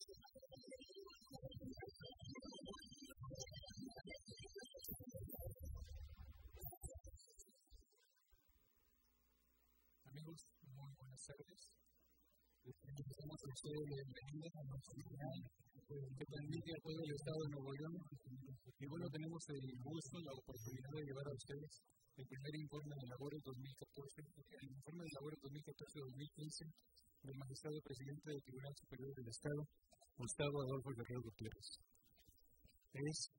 Amigos, muy buenas tardes. Les presentamos a ustedes bienvenidos a nuestro canal que transmite el Estado de Nuevo León. Y bueno, tenemos el gusto, la oportunidad de llevar a ustedes el primer informe de labor 2014, el informe de labor 2014-2015 del magistrado presidente del Tribunal Superior del Estado, Gustavo Adolfo Guerrero Gutiérrez. Es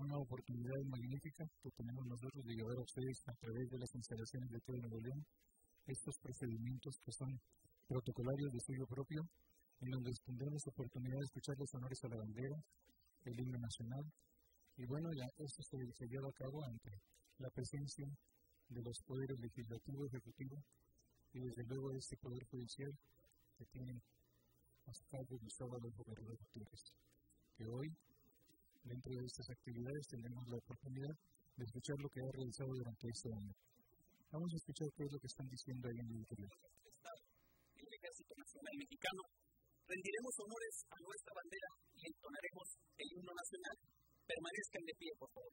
una oportunidad magnífica que tenemos nosotros de llevar a ustedes a través de las instalaciones de todo Nuevo León estos procedimientos que son protocolarios de suyo propio, en donde tendremos oportunidad de escuchar los honores a la bandera, el himno nacional, y bueno, ya esto se, lleva a cabo ante la presencia de los poderes legislativo, ejecutivo y desde luego este poder judicial que tiene a su cargo Gustavo Adolfo Guerrero Gutiérrez, que hoy dentro de estas actividades tendremos la oportunidad de escuchar lo que ha realizado durante este año. Vamos a escuchar qué es lo que están diciendo ahí en el interior. El Ejército Nacional Mexicano rendiremos honores a nuestra bandera y entonaremos el himno nacional. Permanezcan de pie, por favor.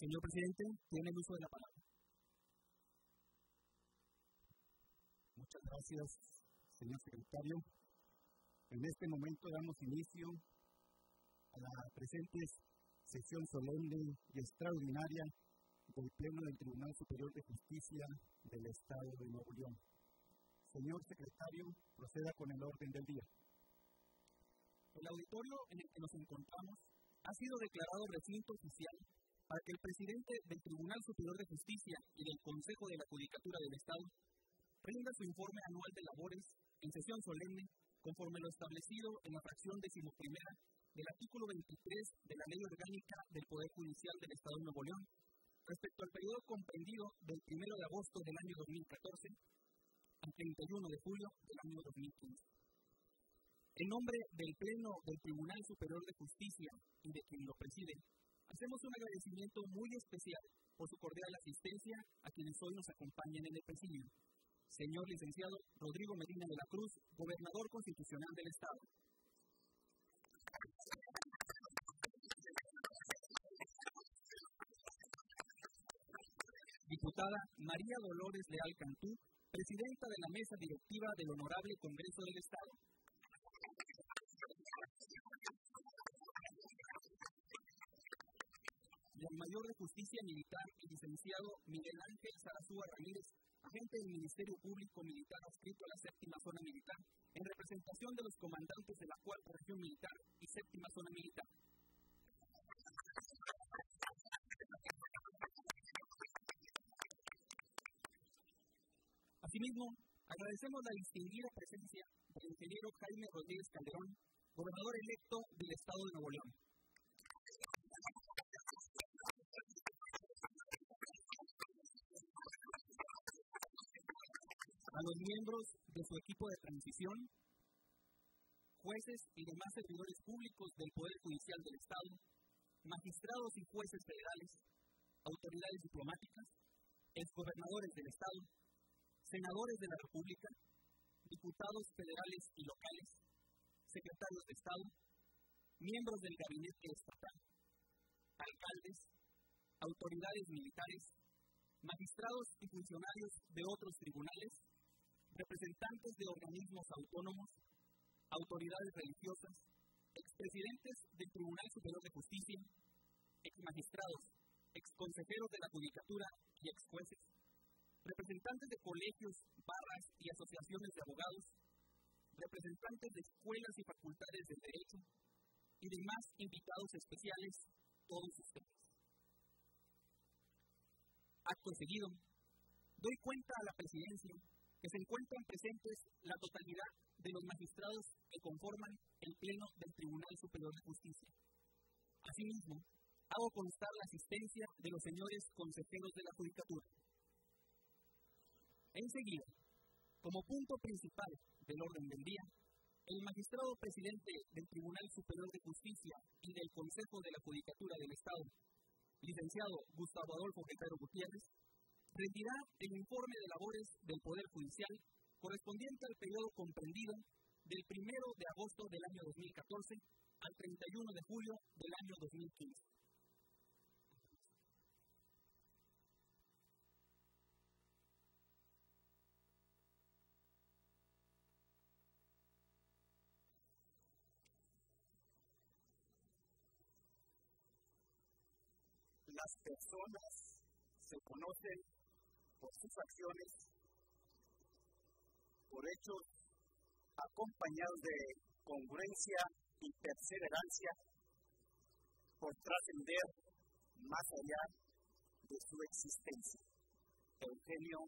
Señor presidente, tiene el uso de la palabra. Muchas gracias, señor secretario. En este momento damos inicio a la presente sesión solemne y extraordinaria del Pleno del Tribunal Superior de Justicia del Estado de Nuevo León. Señor secretario, proceda con el orden del día. El auditorio en el que nos encontramos ha sido declarado recinto oficial para que el presidente del Tribunal Superior de Justicia y del Consejo de la Judicatura del Estado rinda su informe anual de labores en sesión solemne conforme lo establecido en la fracción decimoprimera del artículo 23 de la Ley Orgánica del Poder Judicial del Estado de Nuevo León, respecto al periodo comprendido del 1 de agosto del año 2014 al 31 de julio del año 2015. En nombre del Pleno del Tribunal Superior de Justicia y de quien lo preside, Hacemos un agradecimiento muy especial por su cordial asistencia a quienes hoy nos acompañan en el presidio. Señor licenciado Rodrigo Medina de la Cruz, gobernador constitucional del Estado. Diputada María Dolores Leal Cantú, presidenta de la mesa directiva del Honorable Congreso del Estado. El mayor de justicia militar, el licenciado Miguel Ángel Zarazúa Ramírez, agente del Ministerio Público Militar adscrito a la séptima zona militar, en representación de los comandantes de la cuarta región militar y séptima zona militar. Asimismo, agradecemos la distinguida presencia del ingeniero Jaime Rodríguez Calderón, gobernador electo del Estado de Nuevo León. Miembros de su equipo de transición, jueces y demás servidores públicos del Poder Judicial del Estado, magistrados y jueces federales, autoridades diplomáticas, exgobernadores del Estado, senadores de la República, diputados federales y locales, secretarios de Estado, miembros del gabinete estatal, alcaldes, autoridades militares, magistrados y funcionarios de otros tribunales representantes de organismos autónomos, autoridades religiosas, expresidentes del Tribunal Superior de Justicia, exmagistrados, exconsejeros de la Judicatura y exjueces, representantes de colegios, barras y asociaciones de abogados, representantes de escuelas y facultades de Derecho y demás invitados especiales, todos ustedes. Acto seguido, doy cuenta a la presidencia que se encuentran presentes la totalidad de los magistrados que conforman el Pleno del Tribunal Superior de Justicia. Asimismo, hago constar la asistencia de los señores consejeros de la Judicatura. Enseguida, como punto principal del orden del día, el magistrado presidente del Tribunal Superior de Justicia y del Consejo de la Judicatura del Estado, licenciado Gustavo Adolfo Guerrero Gutiérrez, rendirá el informe de labores del Poder Judicial correspondiente al periodo comprendido del 1 de agosto del año 2014 al 31 de julio del año 2015. Las personas se conocen por sus acciones, por hechos acompañados de congruencia y perseverancia, por trascender más allá de su existencia. Eugenio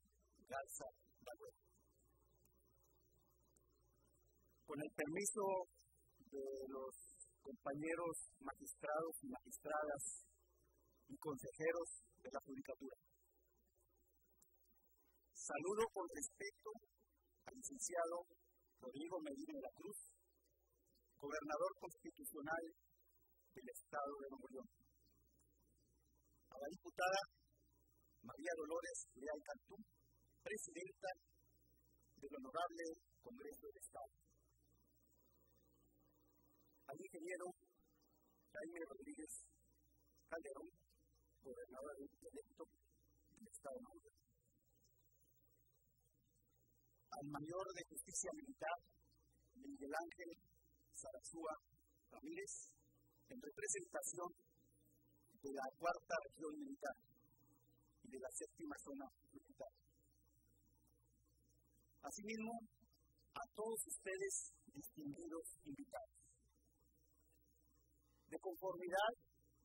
Garza Bagüe. Con el permiso de los compañeros magistrados y magistradas y consejeros de la Judicatura. Saludo con respeto al licenciado Rodrigo Medina de la Cruz, gobernador constitucional del Estado de Nuevo León. A la diputada María Dolores Leal Cantú, presidenta del Honorable Congreso del Estado. Al ingeniero Jaime Rodríguez Calderón, gobernador electo del Estado de Nuevo León. Al mayor de justicia militar, Miguel Ángel Zarazúa Ramírez, en representación de la cuarta región militar y de la séptima zona militar. Asimismo, a todos ustedes, distinguidos invitados. De conformidad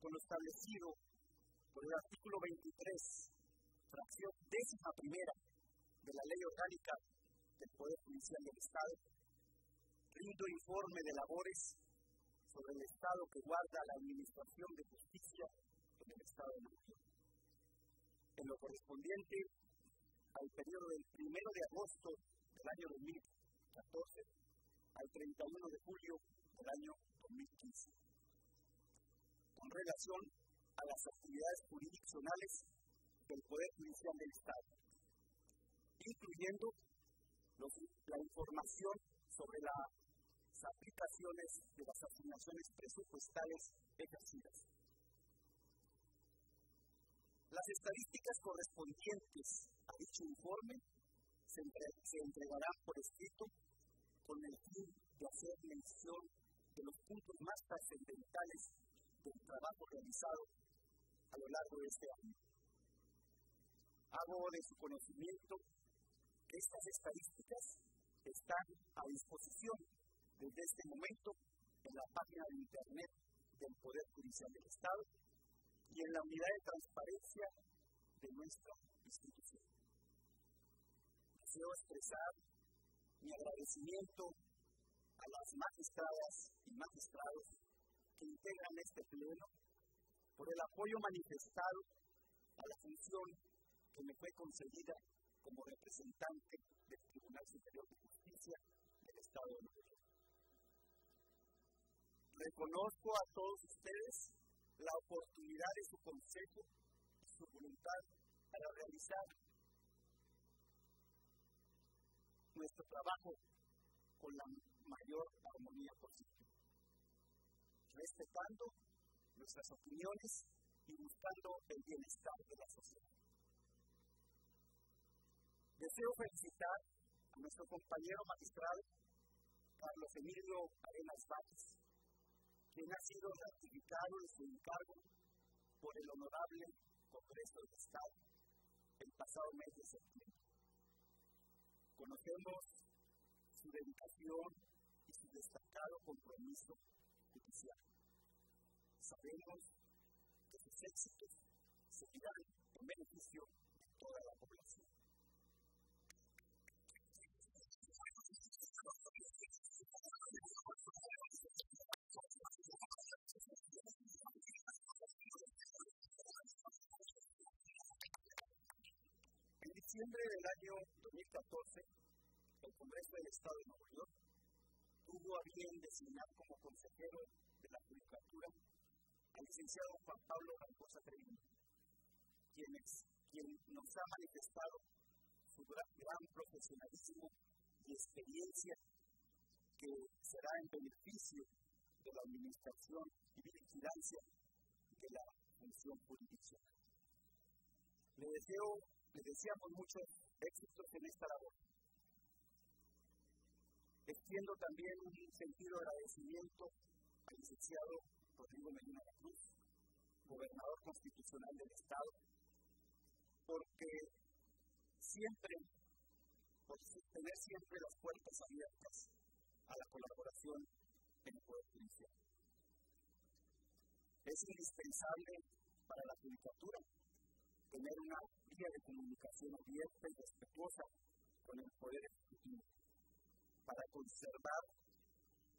con lo establecido por el artículo 23, fracción décima primera de la Ley Orgánica del Poder Judicial del Estado, rindo informe de labores sobre el estado que guarda la Administración de Justicia en el Estado de Nueva En lo correspondiente al periodo del 1 de agosto del año 2014 al 31 de julio del año 2015. Con relación a las actividades jurisdiccionales del Poder Judicial del Estado, incluyendo la información sobre las aplicaciones de las asignaciones presupuestales ejercidas. Las estadísticas correspondientes a dicho informe se, entregarán por escrito con el fin de hacer mención de los puntos más trascendentales del trabajo realizado a lo largo de este año. Hago de su conocimiento estas estadísticas están a disposición desde este momento en la página de Internet del Poder Judicial del Estado y en la unidad de transparencia de nuestra institución. Deseo expresar mi agradecimiento a las magistradas y magistrados que integran este pleno por el apoyo manifestado a la función que me fue concedida como representante del Tribunal Superior de Justicia del Estado de Nueva York. Reconozco a todos ustedes la oportunidad de su consejo y su voluntad para realizar nuestro trabajo con la mayor armonía posible, respetando nuestras opiniones y buscando el bienestar de la sociedad. Deseo felicitar a nuestro compañero magistrado, Carlos Emilio Arenas Vázquez, quien ha sido ratificado en su encargo por el Honorable Congreso del Estado el pasado mes de septiembre. Conocemos su dedicación y su destacado compromiso judicial. Sabemos que sus éxitos seguirán en beneficio de toda la población. En diciembre del año 2014, el Congreso del Estado de Nueva York tuvo a bien designar como consejero de la Judicatura al licenciado Juan Pablo Rancosa Treviño, quien, quien nos ha manifestado su gran profesionalismo y experiencia que será en beneficio de la administración y vigilancia de la función jurisdiccional. Le deseo, le deseamos muchos éxitos en esta labor. Extiendo también un sentido de agradecimiento al licenciado Rodrigo Medina de Cruz, gobernador constitucional del Estado, porque siempre, por tener siempre las puertas abiertas a la colaboración en el Poder Judicial. Es indispensable para la judicatura tener una vía de comunicación abierta y respetuosa con el Poder Ejecutivo para conservar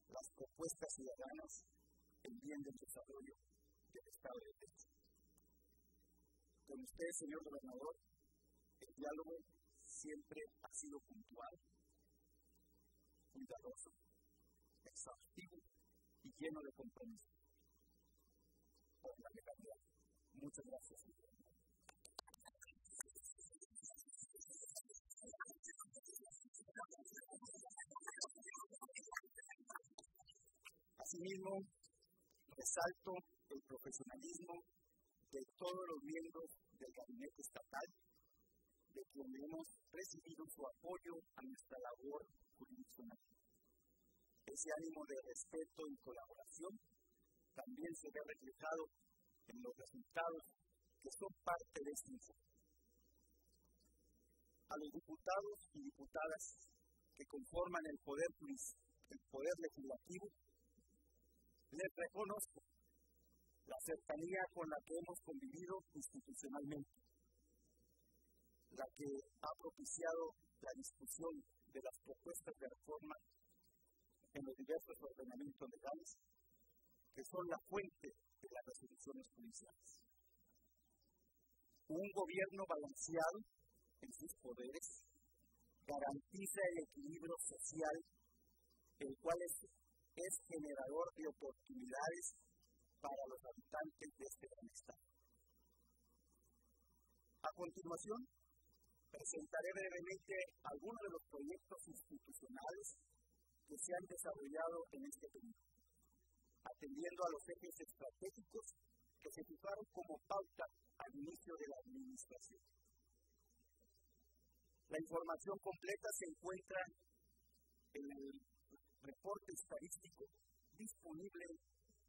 las propuestas ciudadanas en bien del desarrollo del Estado de Derecho. Con usted, señor gobernador, el diálogo siempre ha sido puntual, cuidadoso, exhaustivo y lleno de compromiso. Por la legalidad. Muchas gracias. Asimismo, resalto el profesionalismo de todos los miembros del gabinete estatal, de quienes hemos recibido su apoyo a nuestra labor jurisdiccional. Ese ánimo de respeto y colaboración también se ve reflejado en los resultados que son parte de este informe. A los diputados y diputadas que conforman el poder, el poder legislativo, les reconozco la cercanía con la que hemos convivido institucionalmente, la que ha propiciado la discusión de las propuestas de reforma en los diversos ordenamientos legales, que son la fuente de las resoluciones judiciales. Un gobierno balanceado en sus poderes garantiza el equilibrio social, el cual es, generador de oportunidades para los habitantes de este gran. A continuación, presentaré brevemente algunos de los proyectos institucionales que se han desarrollado en este periodo, atendiendo a los ejes estratégicos que se fijaron como pauta al inicio de la administración. La información completa se encuentra en el reporte estadístico disponible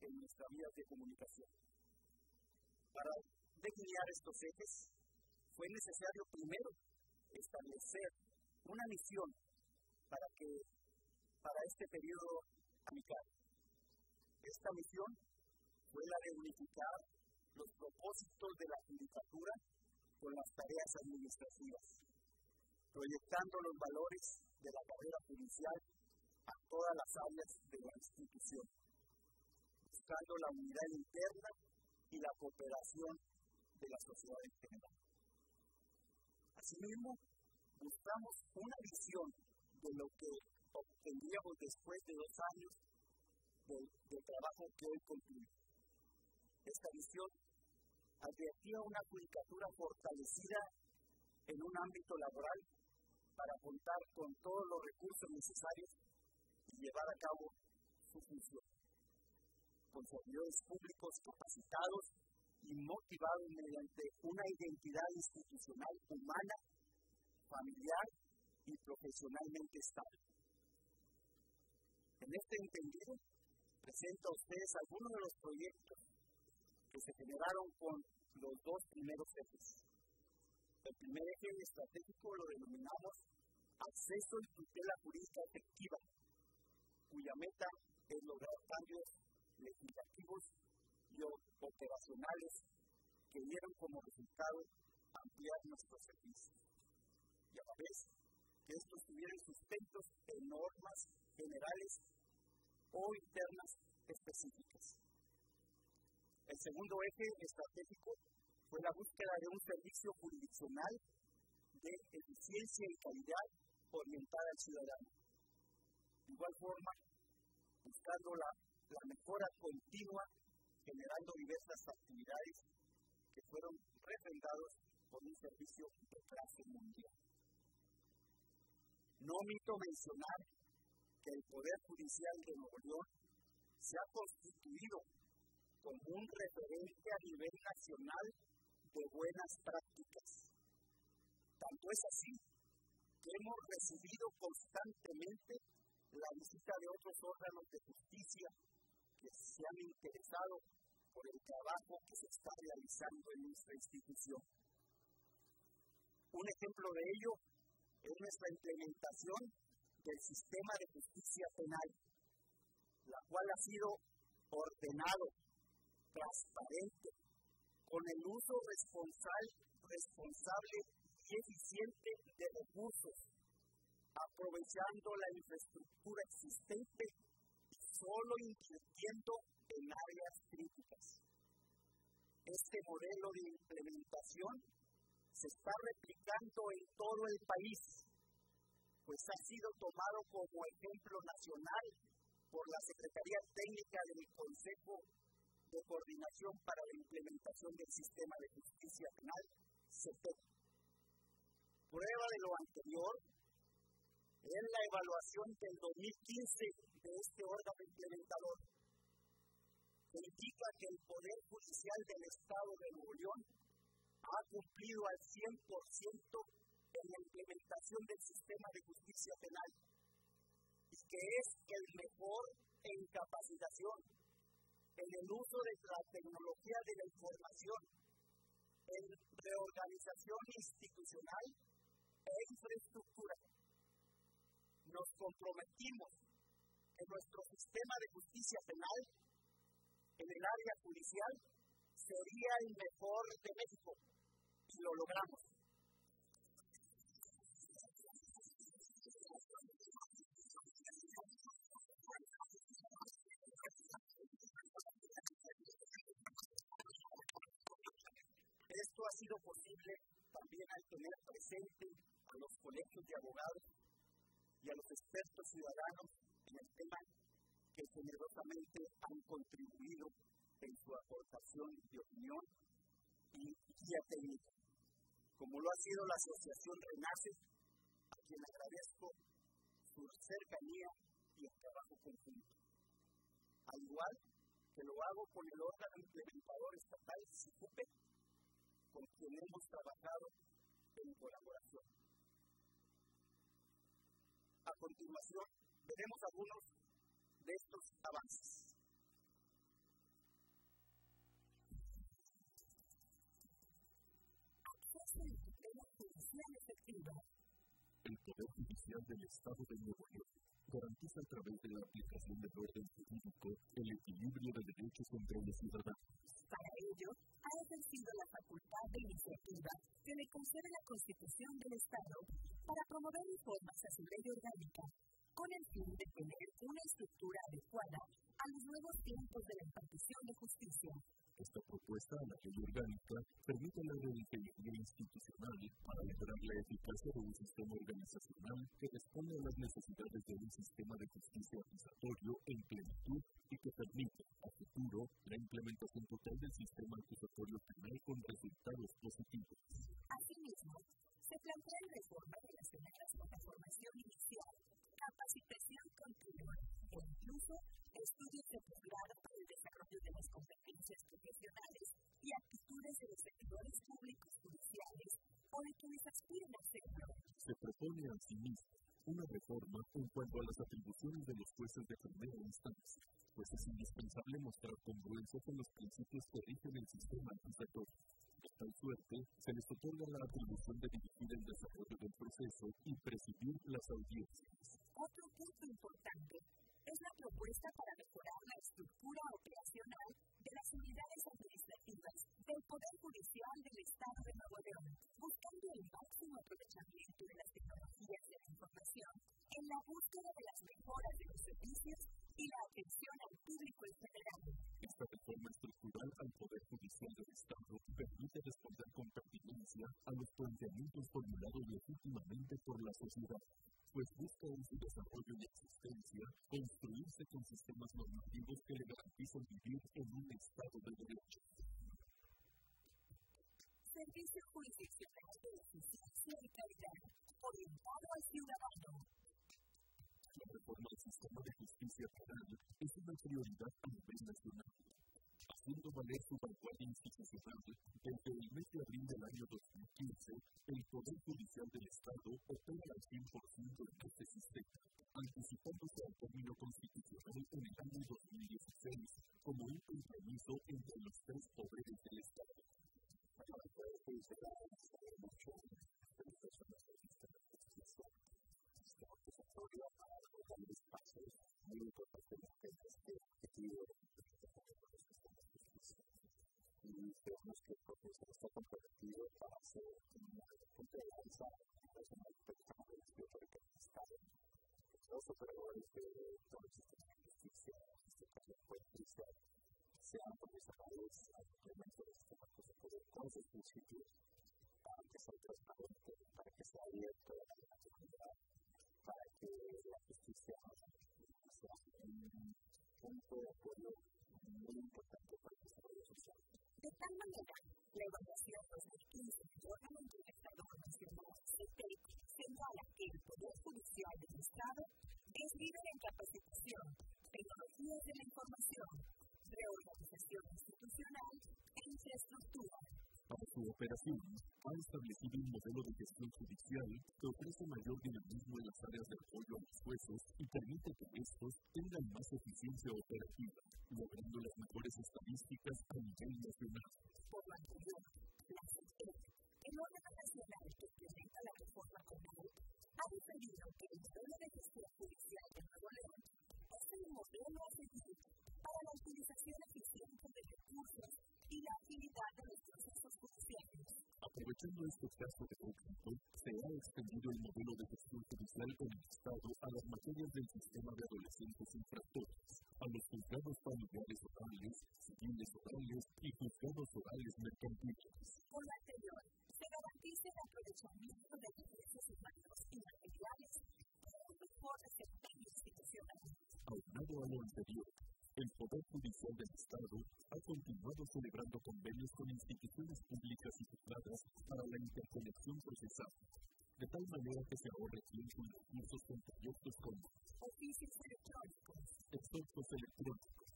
en nuestra vía de comunicación. Para definir estos ejes, fue necesario primero establecer una misión para que para este periodo amical. Esta misión fue la de unificar los propósitos de la judicatura con las tareas administrativas, proyectando los valores de la carrera judicial a todas las áreas de la institución, buscando la unidad interna y la cooperación de la sociedad en general. Asimismo, buscamos una visión de lo que obtendríamos después de dos años del, trabajo que hoy concluye. Esta visión advertía una judicatura fortalecida en un ámbito laboral para contar con todos los recursos necesarios y llevar a cabo su función. Con servidores públicos capacitados y motivados mediante una identidad institucional humana, familiar y profesionalmente estable. En este entendido, presento a ustedes algunos de los proyectos que se generaron con los dos primeros ejes. El primer eje estratégico lo denominamos acceso y tutela jurídica efectiva, cuya meta es lograr cambios legislativos y operacionales que dieron como resultado ampliar nuestros servicios. Y a la vez que estos tuvieran sustentos en normas generales o internas específicas. El segundo eje estratégico fue la búsqueda de un servicio jurisdiccional de eficiencia y calidad orientada al ciudadano. De igual forma, buscando la, mejora continua, generando diversas actividades que fueron refrendados por un servicio de clase mundial. No omito mencionar que el Poder Judicial de Nuevo León se ha constituido como un referente a nivel nacional de buenas prácticas. Tanto es así que hemos recibido constantemente la visita de otros órganos de justicia que se han interesado por el trabajo que se está realizando en nuestra institución. Un ejemplo de ello es nuestra implementación del sistema de justicia penal, la cual ha sido ordenado, transparente, con el uso responsable, responsable y eficiente de recursos, aprovechando la infraestructura existente y solo invirtiendo en áreas críticas. Este modelo de implementación se está replicando en todo el país, pues ha sido tomado como ejemplo nacional por la Secretaría Técnica del Consejo de Coordinación para la Implementación del Sistema de Justicia Penal, CEPEP. Prueba de lo anterior es la evaluación del 2015 de este órgano implementador, que indica que el Poder Judicial del Estado de Nuevo León ha cumplido al 100% en la implementación del sistema de justicia penal y que es el mejor en capacitación, en el uso de la tecnología de la información, en reorganización institucional e infraestructura. Nos comprometimos en nuestro sistema de justicia penal, en el área judicial, sería el mejor de México y lo logramos. Posible también al tener presente a los colegios de abogados y a los expertos ciudadanos en el tema que generosamente han contribuido en su aportación de opinión y guía técnica, como lo ha sido la Asociación Renace, a quien agradezco su cercanía y el trabajo conjunto. Al igual que lo hago con el órgano implementador estatal SICUPE, con quien hemos trabajado en colaboración. A continuación, veremos algunos de estos avances. El Poder Judicial del Estado de Nuevo León garantiza a través de la aplicación del orden jurídico el equilibrio de derechos entre los ciudadanos. Para ello, ha ejercido la facultad de iniciativa que le concede la Constitución del Estado para promover reformas a su ley orgánica con el fin de tener una estructura adecuada a los nuevos tiempos de la impartición de justicia. Esta propuesta a la ley orgánica permite la reingeniería institucional para lograr la eficacia de un sistema organizacional que responde a las necesidades de un sistema de justicia acusatorio en plenitud y que permite, a futuro, la implementación total del sistema acusatorio penal con resultados positivos. Asimismo, se plantean reformas relacionadas con la formación inicial, capacitación continua e incluso estudios de posgrado para el desarrollo de las competencias profesionales y actitudes de los servidores públicos judiciales o de quienes aspiran a serlo. Se propone asimismo una reforma en cuanto a las atribuciones de los jueces de primera instancia, pues es indispensable mostrar congruencia con los principios que rigen el sistema acusatorio. De tal suerte, se les otorga la atribución de dirigir el desarrollo del proceso y presidir las audiencias. Otro punto importante es la propuesta para mejorar la estructura operacional de las unidades administrativas del Poder Judicial del Estado de Nuevo León, buscando el máximo aprovechamiento de las tecnologías de la información en la búsqueda de las mejoras de los servicios y la atención al público en general. Esta reforma estructural al Poder Judicial del Estado permite responder con pertinencia a los planteamientos formulados legítimamente por la sociedad, pues busca en su desarrollo y existencia construirse con sistemas normativos que le garantizan vivir en un Estado de derecho. Servicio Jurisdiccional de Eficiencia y Calidad, orientado al ciudadano. La reforma del sistema de justicia penal es una prioridad a nivel nacional haciendo valer su vanguardia institucional, desde el mes de abril del año 2015, el Poder Judicial del Estado opera al 100% en este sistema, anticipándose al término constitucional en el año 2016 como un compromiso entre los tres poderes del Estado. Para Poder Judicial mucho de personas del sistema principios para que sea transparente, para que sea abierto a la comunidad, para que la justicia sea un punto de apoyo muy importante para el desarrollo social. De tal manera, la evaluación 2015 del órgano Estado nacional CETEC señala que el Poder Judicial del Estado es líder en capacitación, tecnologías de la información, reorganización institucional e infraestructura. Para su operación, ha establecido un modelo de gestión judicial que ofrece mayor dinamismo en las áreas de apoyo a los jueces y permite que estos tengan más eficiencia operativa, logrando las mejores estadísticas a nivel nacional. Por lo anterior, la CETEC, el órgano nacional que implementa la reforma común, ha defendido que el modelo de gestión judicial de Nuevo León es el modelo a seguir para la utilización eficiente de recursos y la agilidad de los procesos judiciales. Aprovechando este caso de éxito, se ha extendido el modelo de gestión judicial en el Estado a las materias del sistema de adolescentes infractores, a los juzgados familiares orales, civiles orales y juzgados orales mercantiles. Por lo anterior, se garantiza el aprovechamiento de recursos humanos y materiales para un mejor desempeño institucional. Aunado a lo anterior, el Poder Judicial del Estado ha continuado celebrando convenios con instituciones públicas y privadas para la interconexión procesal, de tal manera que se ahorre tiempo y recursos con proyectos como oficios electrónicos, expertos electrónicos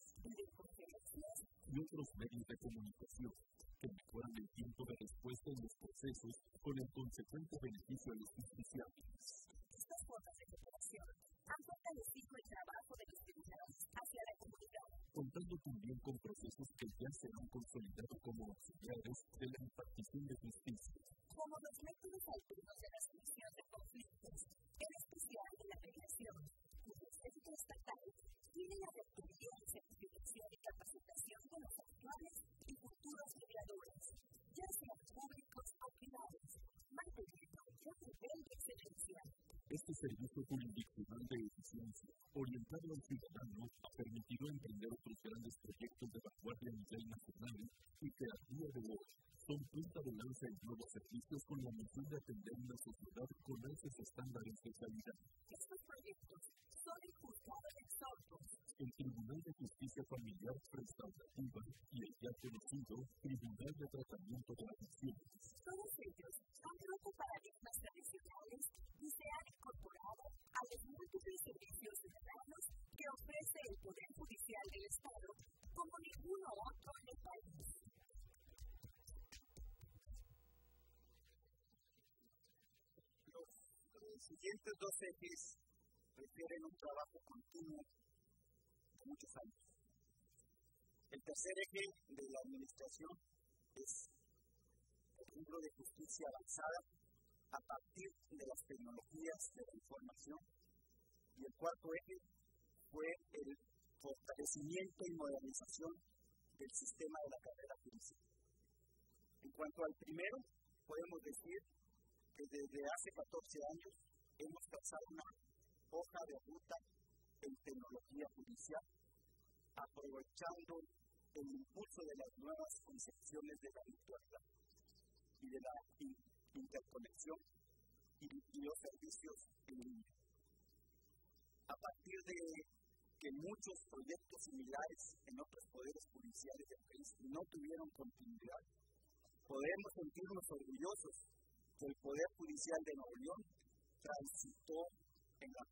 y otros medios de comunicación que mejoran el tiempo de respuesta en los procesos con el consecuente beneficio a los justiciables. Estas formas de cooperación han fortalecido el trabajo de los hacia la comunidad. Contando también con procesos que ya se han consolidado como auxiliares de la impartición de justicia. Como los métodos alternos de la solución de conflictos, en especial de la mediación, cuyo centro estatal tiene la rectoría de certificación y capacitación de los Este servicio jurisdiccional de eficiencia, orientado al ciudadano, ha permitido emprender otros grandes proyectos de vanguardia a nivel nacional y que a día de hoy son punta de lanza en nuevos servicios con la misión de atender una sociedad con altos estándares de calidad. Estos proyectos son el El Tribunal de Justicia Familiar Restaurativa y el ya conocido Tribunal de Tratamiento de Adicciones. todos ellos han roto paradigmas tradicionales y se han incorporado a los múltiples servicios ciudadanos que ofrece el Poder Judicial del Estado como ninguno otro en el país. Los siguientes dos ejes refieren un trabajo continuo muchos años. El tercer eje de la administración es el rubro de justicia avanzada a partir de las tecnologías de la información. Y el cuarto eje fue el fortalecimiento y modernización del sistema de la carrera judicial. En cuanto al primero, podemos decir que desde hace 14 años hemos trazado una hoja de ruta en tecnología judicial, aprovechando el impulso de las nuevas concepciones de la virtualidad y de la interconexión y, los servicios en línea. A partir de que muchos proyectos similares en otros poderes judiciales del país no tuvieron continuidad, podemos sentirnos orgullosos que el Poder Judicial de Nuevo León transitó en la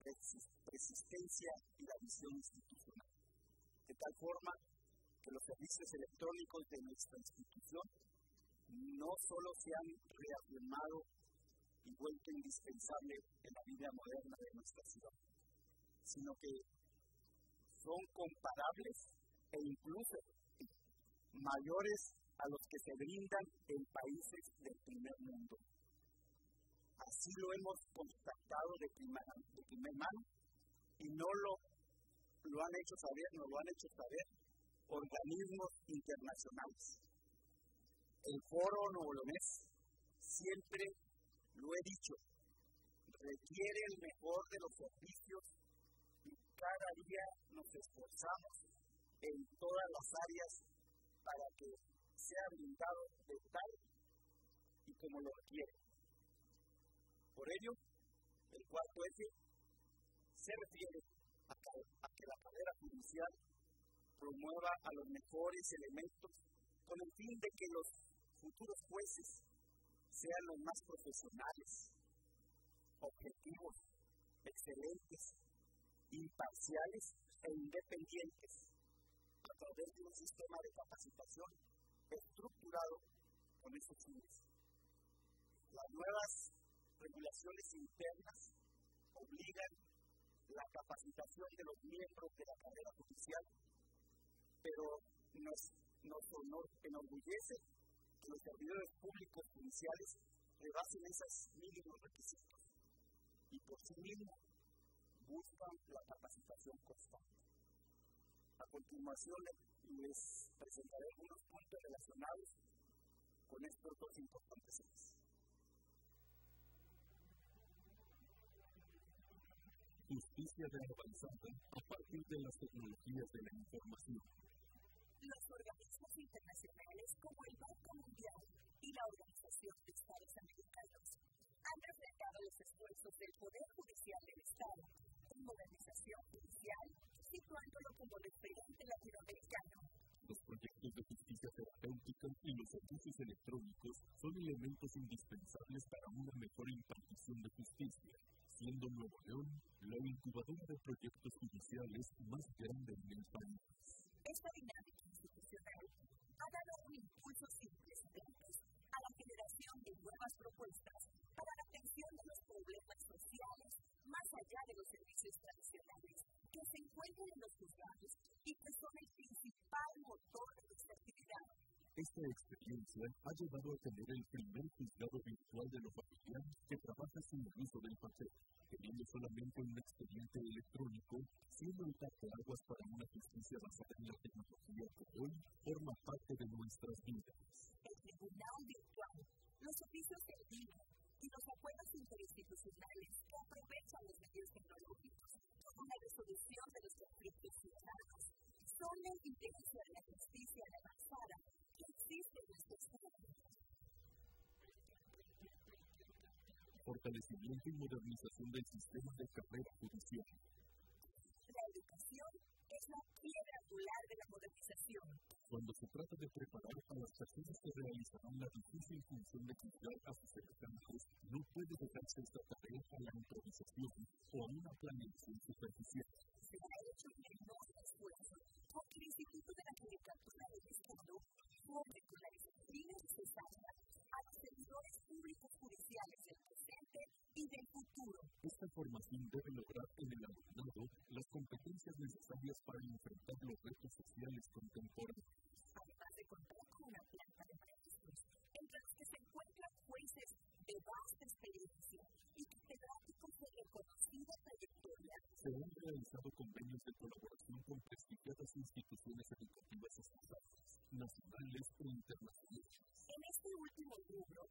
persistencia y la visión institucional, de tal forma que los servicios electrónicos de nuestra institución no solo se han reafirmado y vuelto indispensable en la vida moderna de nuestra ciudad, sino que son comparables e incluso mayores a los que se brindan en países del primer mundo. Así lo hemos constatado de primera, de primer mano y no lo, lo han hecho saber, no lo han hecho saber organismos internacionales. El foro novolonés siempre lo he dicho, requiere el mejor de los servicios y cada día nos esforzamos en todas las áreas para que sea brindado de tal y como lo requiere. Por ello, el cuarto eje se refiere a que, la carrera judicial promueva a los mejores elementos con el fin de que los futuros jueces sean los más profesionales, objetivos, excelentes, imparciales e independientes a través de un sistema de capacitación estructurado con esos fines. Las nuevas regulaciones internas obligan la capacitación de los miembros de la carrera judicial, pero nos, nos enorgullece que los servidores públicos judiciales rebasen esos mínimos requisitos y por sí mismos buscan la capacitación constante. A continuación les presentaré algunos puntos relacionados con estos dos importantes ejes. Justicia de avanzada a partir de las tecnologías de la información los organismos internacionales como el Banco Mundial y la Organización de Estados Americanos han reflejado los esfuerzos del Poder Judicial del Estado en modernización judicial, situándolo como referente latinoamericano. Los proyectos de justicia terapéutica y los servicios electrónicos son elementos indispensables para una mejor impartición de justicia, siendo Nuevo León la incubadora de proyectos judiciales más grande en el país. Esta dinámica institucional ha dado un impulso sin precedentes a la generación de nuevas propuestas para la atención de los problemas sociales más allá de los servicios tradicionales que se encuentran en los juzgados y que son el principal motor de nuestra actividad. Esta experiencia ha llevado a tener el primer juzgado virtual de los familiar que trabaja sin el uso del papel, teniendo solamente un expediente electrónico, siendo el aguas para una justicia basada en la tecnología que hoy forma parte de nuestras vidas. El tribunal virtual, los oficios de línea y los acuerdos interinstitucionales que aprovechan los medios tecnológicos con una resolución de los conflictos ciudadanos son la evidencia de la justicia avanzada Fortalecimiento y modernización del sistema de carrera judicial. La educación es la piedra angular de la modernización. Cuando se trata de preparar a las personas que realizarán la difícil función de cuidar a sus semejantes, no puede dejarse esta tarea a la improvisación o a una planeación superficial. Se ha hecho un enorme esfuerzo porque el Instituto de la Judicatura del Estado con la disciplina necesaria a los servidores públicos judiciales del presente y del futuro. Esta formación debe lograr en el alumnado las competencias necesarias para enfrentar los retos sociales contemporáneos. Además de contar con una planta de maestros, entre los que se encuentran jueces de vasta experiencia y catedráticos de reconocida trayectoria, se han realizado convenios de colaboración con prestigiadas instituciones educativas estatales, nacionales e internacionales. En este último rubro,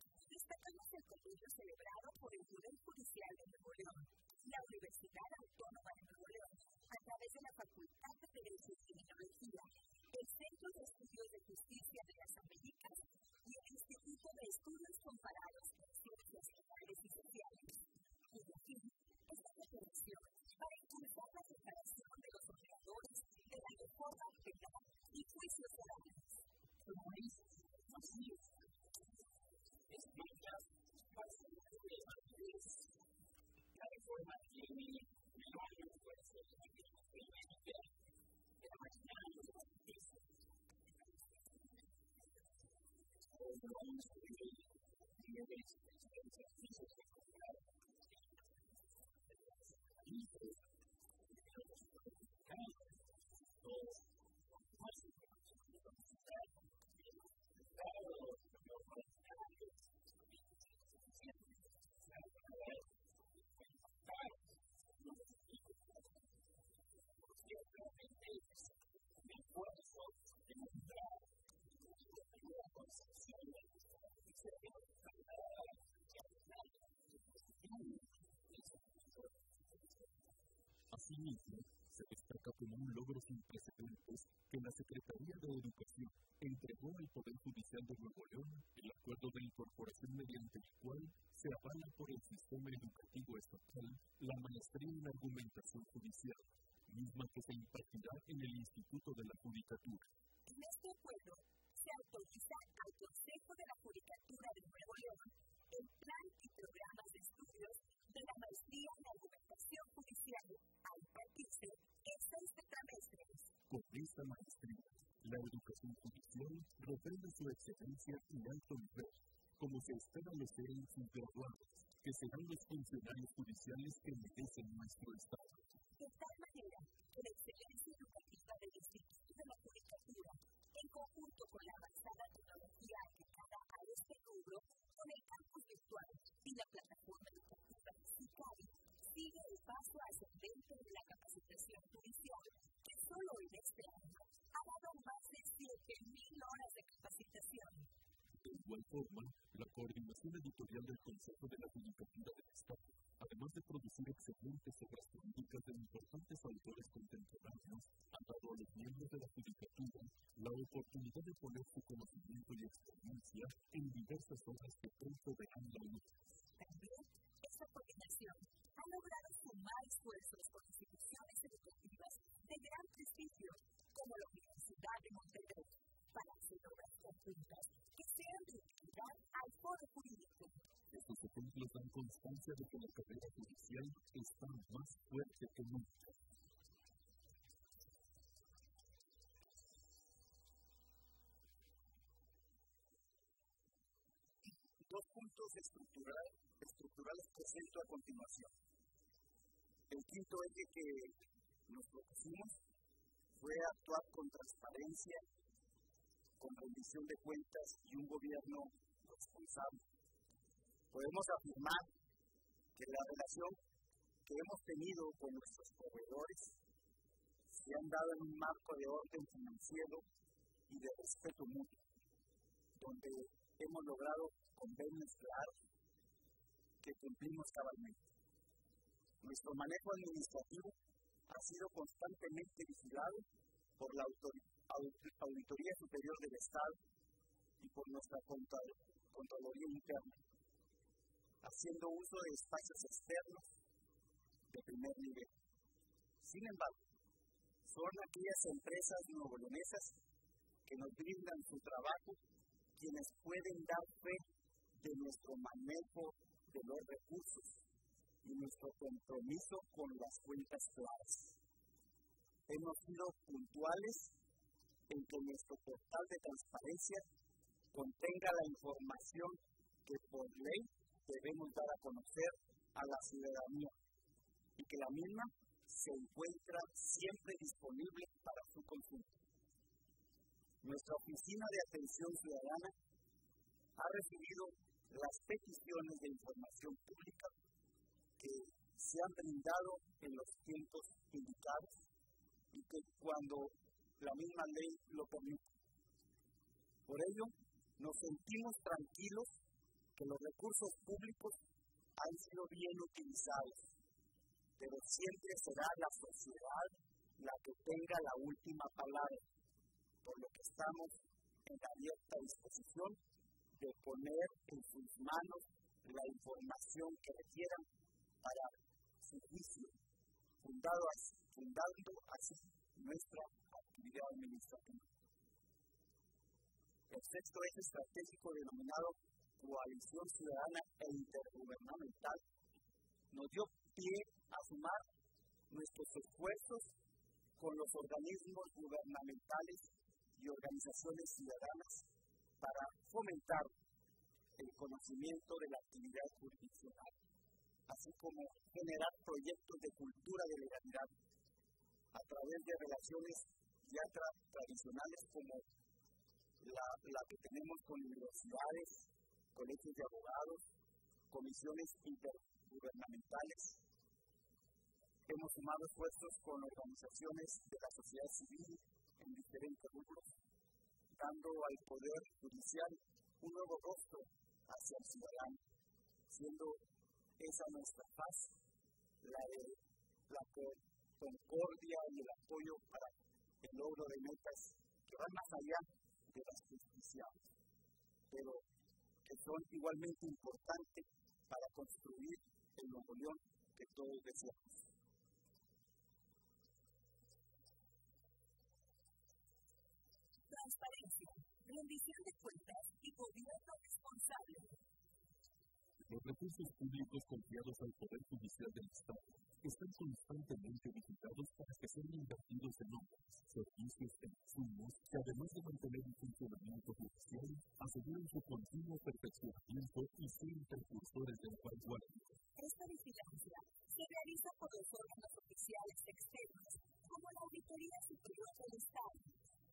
belongs to you. Asimismo, se destaca como un logro sin precedentes que la Secretaría de Educación entregó al Poder Judicial de Nuevo León el acuerdo de incorporación mediante el cual se avala por el sistema educativo estatal la maestría en argumentación judicial, misma que se impartirá en el Instituto de la Judicatura. En este acuerdo se autoriza al Consejo de la Judicatura de Nuevo León el plan y programas de estudios de la maestría en argumentación judicial a impartirse en seis trimestres. Con esta maestría, la educación judicial refrenda su excelencia y alto nivel, como se establecer en sus graduados, que serán los funcionarios judiciales que merecen nuestro Estado. De tal manera que la excelencia educativa del Instituto en conjunto con la avanzada tecnología aplicada a este rubro, con el campus virtual y la plataforma educativa SICARI, sigue el paso ascendente de la capacitación judicial, que solo en este año ha dado más de 7.000 horas de capacitación. De igual forma, la coordinación editorial del Consejo de la Judicatura del Estado, además de producir excelentes obras jurídicas de importantes autores contemporáneos, ha dado a los miembros de la Judicatura la oportunidad de poner su conocimiento constancia de que la carrera judicial está más fuerte que nunca. Dos puntos estructural, estructurales presento a continuación. El quinto eje que nos propusimos fue actuar con transparencia, con rendición de cuentas y un gobierno responsable. Podemos afirmar que la relación que hemos tenido con nuestros proveedores se han dado en un marco de orden financiero y de respeto mutuo, donde hemos logrado convenios claros que cumplimos cabalmente. Nuestro manejo administrativo ha sido constantemente vigilado por la Auditoría Superior del Estado y por nuestra Contraloría Interna, haciendo uso de espacios externos de primer nivel. Sin embargo, son aquellas empresas novoleonesas que nos brindan su trabajo quienes pueden dar fe de nuestro manejo de los recursos y nuestro compromiso con las cuentas claras. Hemos sido puntuales en que nuestro portal de transparencia contenga la información que por ley debemos dar a conocer a la ciudadanía y que la misma se encuentra siempre disponible para su consulta. Nuestra Oficina de Atención Ciudadana ha recibido las peticiones de información pública que se han brindado en los tiempos indicados y que cuando la misma ley lo permite. Por ello, nos sentimos tranquilos que los recursos públicos han sido bien utilizados, pero siempre será la sociedad la que tenga la última palabra por lo que estamos en abierta disposición de poner en sus manos la información que requieran para su juicio, fundado fundando así nuestra actividad administrativa. El sexto eje estratégico denominado Coalición Ciudadana e Intergubernamental nos dio pie a sumar nuestros esfuerzos con los organismos gubernamentales y organizaciones ciudadanas para fomentar el conocimiento de la actividad jurisdiccional, así como generar proyectos de cultura de legalidad a través de relaciones ya tradicionales como la, la que tenemos con universidades, colegios de abogados, comisiones intergubernamentales. Hemos sumado esfuerzos con organizaciones de la sociedad civil en diferentes rubros, dando al Poder Judicial un nuevo rostro hacia el ciudadano, siendo esa nuestra paz, la de la concordia y el apoyo para el logro de metas que van más allá de las justiciables, pero que son igualmente importantes para construir el Nuevo León que todos deseamos. Transparencia, rendición de cuentas y gobierno responsable. Los recursos públicos confiados al Poder Judicial del Estado están constantemente visitados para que sean invertidos en obras, servicios e insumos que además de mantener el funcionamiento judicial, aseguren su continuo perfeccionamiento y sean precursores de la vanguardia. Esta vigilancia se realiza por los órganos oficiales externos, como la Auditoría Superior del Estado,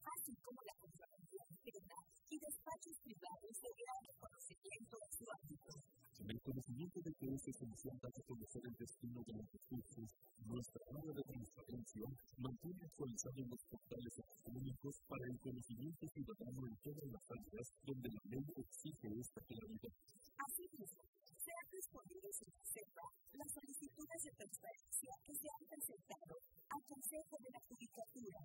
así como la Contraloría Interna y despachos privados de gran reconocimiento de su ámbito. En el conocimiento de que es esencial dar a conocer el destino de los recursos, nuestra área de transparencia mantiene actualizados los portales electrónicos para el conocimiento ciudadano en todas las áreas donde la ley exige esta claridad. Asimismo, se han respondido sin reserva las solicitudes de transparencia que se han presentado al Consejo de la Judicatura,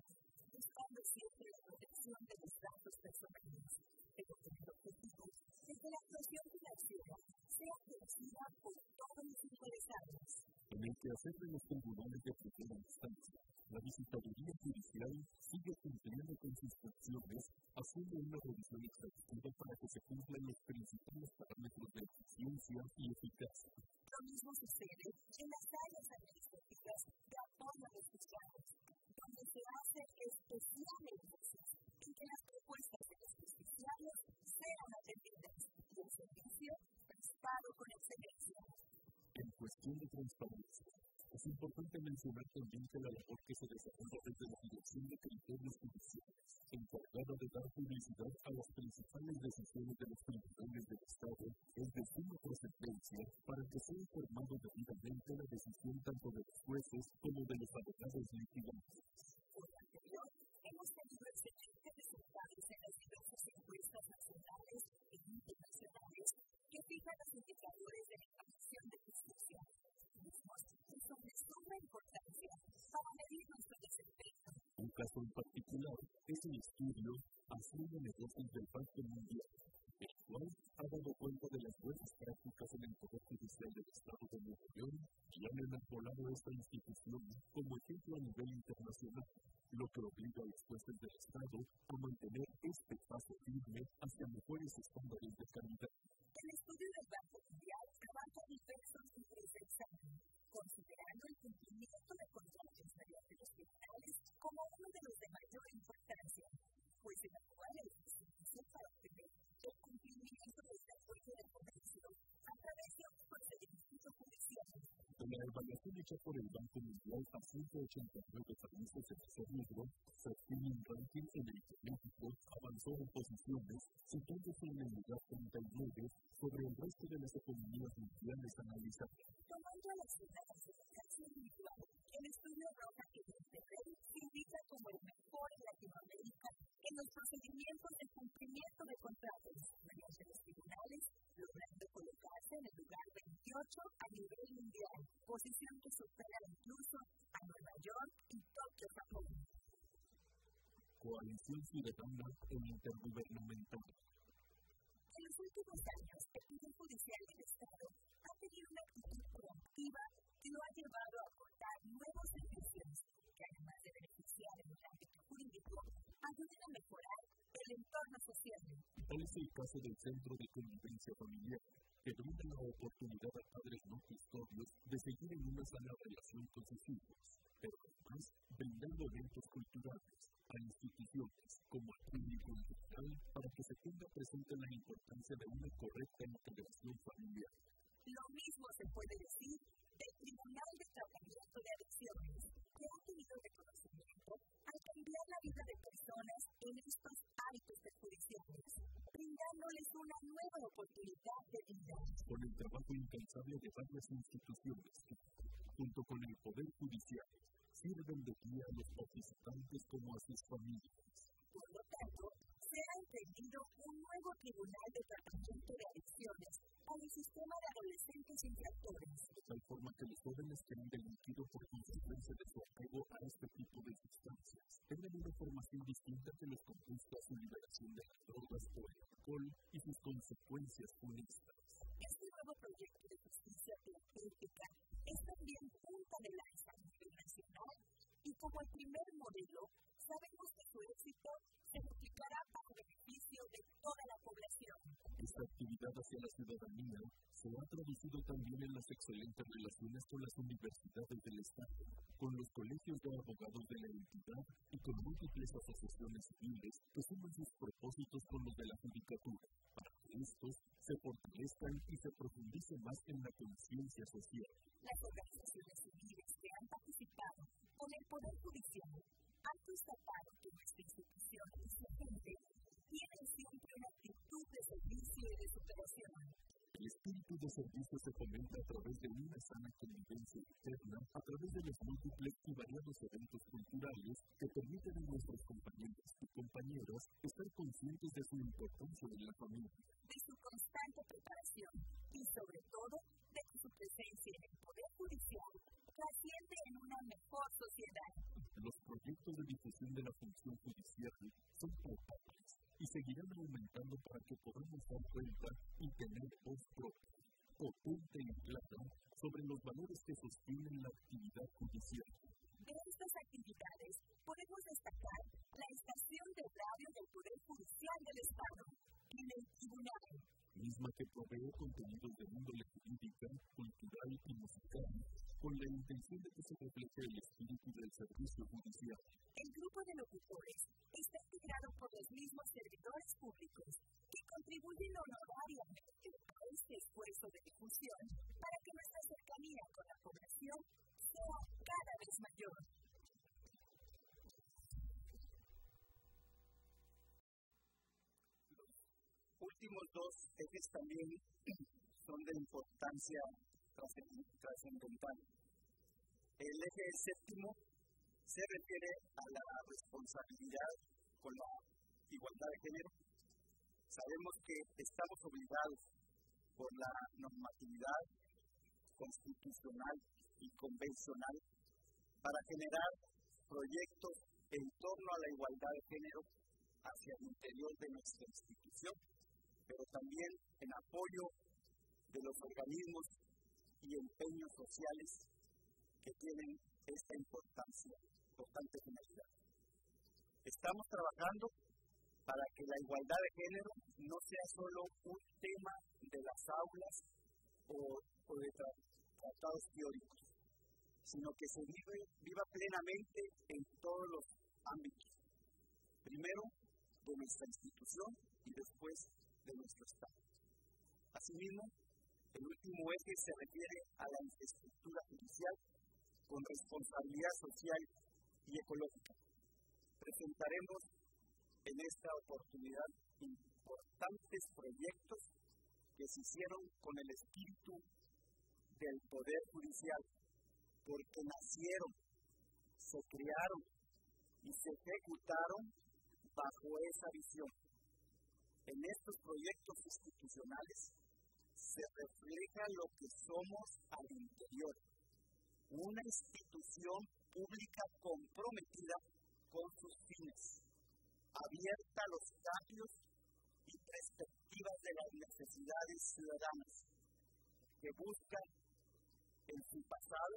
buscando siempre la protección de los datos personales, pero con el objetivo de que la actuación financiera sea conocida por todos los interesados. En el quehacer de los tribunales de primera instancia, la visitaduría judicial sigue cumpliendo con sus funciones, haciendo una revisión exhaustiva para que se cumplan los principales parámetros de eficiencia y eficacia. Lo mismo sucede en las áreas administrativas de apoyo a los juzgados, donde se hace especial énfasis en que las propuestas de los justiciarios sean atendidas y el servicio prestado con excelencia. En cuestión de transparencia, es importante mencionar también que la labor que se desarrolla desde la Dirección de Criterios Judiciales, encargada de dar publicidad a las principales decisiones de los tribunales del Estado, es de suma trascendencia para que sea informado debidamente la decisión tanto de los jueces como de los abogados litigantes. Particular es el estudio Haciendo negocios del Banco Mundial, el cual ha dado cuenta de las buenas prácticas en el Poder Judicial del Estado de Nuevo León y han enarbolado esta institución como ejemplo a nivel internacional, lo que obliga a los jueces del Estado a mantener este paso firme hacia mejores estándares de calidad. El estudio del Banco Mundial abarca diversos niveles de examen, considerando el cumplimiento de la evaluación hecha por el Banco Mundial a 189 países en ese rubro, se obtiene un ranking en el que México avanzó en posiciones, situándose en el lugar 39 sobre el resto de las economías mundiales analizadas. Tomando a la ciudad de individual, el estudio arroja que se ubica como el mejor en Latinoamérica en los procedimientos de cumplimiento de contratos a nivel mundial, posición que supera incluso a Nueva York y Tokio, Japón. Coalición Ciudadana e Intergubernamental. En los últimos años, el Poder Judicial del Estado ha tenido una actitud proactiva que lo ha llevado a aportar nuevos servicios que, además de beneficiar en el ámbito jurídico, ayuden a mejorar el entorno social Tal es el caso del Centro de Convivencia Familiar, que brinda la oportunidad a padres no custodios de seguir en una sana relación con sus hijos, pero además brindando eventos culturales a instituciones como el público en para que se tenga presente la importancia de una correcta integración familiar. Lo mismo se puede decir del Tribunal de Tratamiento de Adicciones, ha tenido reconocimiento al cambiar la vida de personas en estos hábitos perjudiciales, brindándoles una nueva oportunidad de vida. Con el trabajo incansable de varias instituciones, junto con el Poder Judicial, sirven de guía a los participantes como a sus familias. Por lo tanto, se ha emprendido un nuevo Tribunal de Tratamiento de Adicciones con el sistema de adolescentes infractores. De tal forma que los jóvenes que han delinquido por consecuencia de su apego a este tipo de sustancias tengan una formación distinta que les conduzca a su liberación de las drogas o el alcohol y sus consecuencias funestas. Este nuevo proyecto de justicia terapéutica es también punta de lanza internacional y como el primer modelo, sabemos que su éxito se multiplicará para beneficio de toda la población. Esta actividad hacia la ciudadanía se ha traducido también en las excelentes relaciones con las universidades del Estado, con los colegios de abogados de la entidad y con múltiples asociaciones civiles que suman sus propósitos con los de la judicatura, para que estos se fortalezcan y se profundice más en la conciencia social. Las con el Poder Judicial han constatado que nuestra institución y su gente tienen siempre una actitud de servicio y de superación. El espíritu de servicio se fomenta a través de una sana convivencia interna, a través de los múltiples y variados eventos culturales que permiten a nuestros compañeros y compañeras estar conscientes de su importancia en la familia. De su constante preparación y sobre todo de que su presencia en el Poder Judicial trasciende en una mejor sociedad. Los proyectos de difusión de la función judicial son palpables y seguirán aumentando para que podamos dar cuenta y tener voz propia, potente y clara sobre los valores que sostienen la actividad judicial. De estas actividades podemos destacar la estación de radio del Poder Judicial del Estado en el Tribunal, misma que provee contenidos de índole jurídica, cultural y musical, con la intención de que se refleje el espíritu del servicio judicial. El grupo de locutores está integrado por los mismos servidores públicos que contribuyen honorariamente a este esfuerzo de difusión para que nuestra cercanía con la población sea cada vez mayor. últimos dos ejes también son de importancia trascendental. El eje séptimo se refiere a la responsabilidad con la igualdad de género. Sabemos que estamos obligados por la normatividad constitucional y convencional para generar proyectos en torno a la igualdad de género hacia el interior de nuestra institución pero también en apoyo de los organismos y empeños sociales que tienen esta importancia, importante finalidad. Estamos trabajando para que la igualdad de género no sea solo un tema de las aulas o, de tratados teóricos, sino que se vive, viva plenamente en todos los ámbitos. Primero, de nuestra institución y después de nuestro Estado. Asimismo, el último eje se refiere a la infraestructura judicial con responsabilidad social y ecológica. Presentaremos en esta oportunidad importantes proyectos que se hicieron con el espíritu del Poder Judicial, porque nacieron, se crearon y se ejecutaron bajo esa visión en estos proyectos institucionales se refleja lo que somos al interior, una institución pública comprometida con sus fines, abierta a los cambios y perspectivas de las necesidades ciudadanas, que busca en su pasado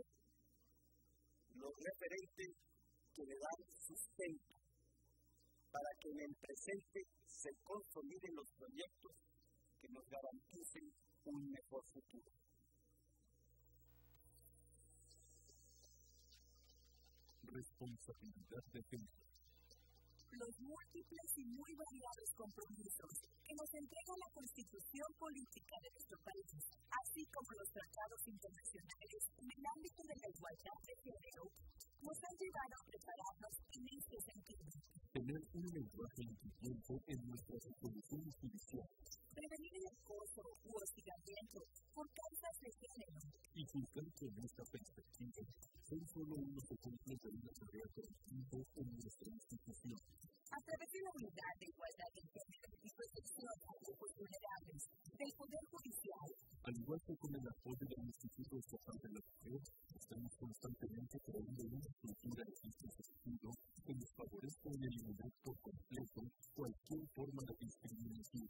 los referentes que le dan sustento para que en el presente se consoliden los proyectos que nos garanticen un mejor futuro. Responsabilidad de género los múltiples y muy variados compromisos que nos entrega la constitución política de nuestro país, así como los tratados internacionales en el ámbito de la igualdad de género, nos han llevado a prepararnos en este sentido. Tener un lenguaje incluyente en nuestras resoluciones judiciales. Prevenir el acoso u hostigamiento por causas de género. Y juzgar que en esta perspectiva son solo unos ejemplos de una tarea colectiva en nuestra institución. A través de la unidad de igualdad de género y protección a grupos vulnerables del Poder Judicial. Al igual que con el apoyo del Instituto Estatal de la Mujer, estamos constantemente creando una cultura de este sentido que nos favorezca en eliminar por completo cualquier forma de discriminación.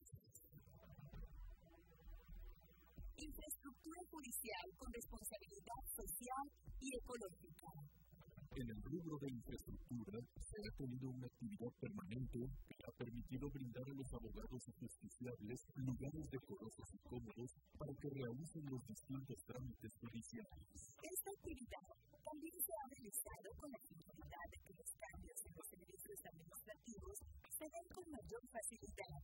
Infraestructura judicial con responsabilidad social y ecológica. En el rubro de infraestructura, se ha tenido una actividad permanente que ha permitido brindar a los abogados y justiciables lugares decorosos y cómodos para que realicen los distintos trámites judiciales. Esta actividad también se ha realizado con la finalidad de que los cambios en los servicios administrativos se den con mayor facilidad,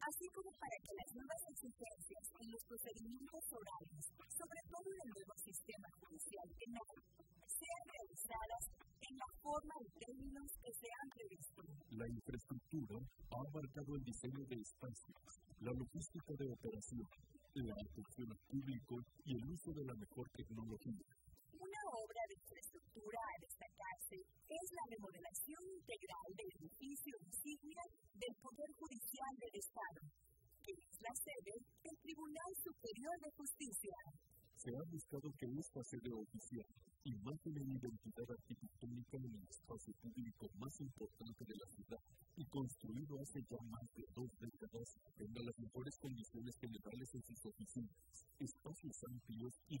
así como para que las nuevas exigencias en los procedimientos orales, sobre todo en el nuevo sistema judicial penal, sean realizadas en la forma y términos que se han previsto. La infraestructura ha abarcado el diseño de espacios, la logística de operación, la atención al público y el uso de la mejor tecnología. Obra de infraestructura a destacarse es la remodelación integral del edificio insignia del Poder Judicial del Estado, que es la sede del Tribunal Superior de Justicia. Se ha buscado que esta sede oficial imagen e identidad arquitectónica en el espacio público más importante de la ciudad y construido hace ya más de dos décadas, tenga las mejores condiciones generales en sus oficinas, espacios amplios y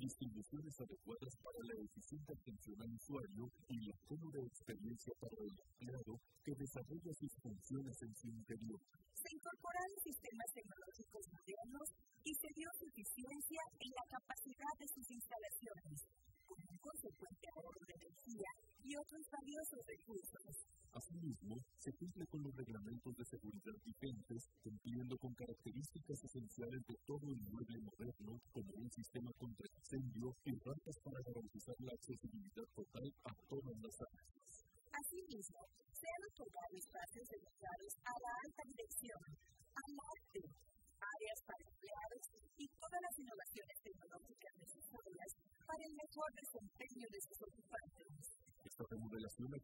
en su interior. Se incorporaron sistemas tecnológicos modernos y se dio suficiencia en la capacidad de sus instalaciones con un consecuente ahorro de energía y otros valiosos recursos. Asimismo, se cumple con los reglamentos de seguridad vigentes, cumpliendo con características esenciales de todo inmueble moderno, como un sistema contra incendio y rampas para garantizar la accesibilidad total a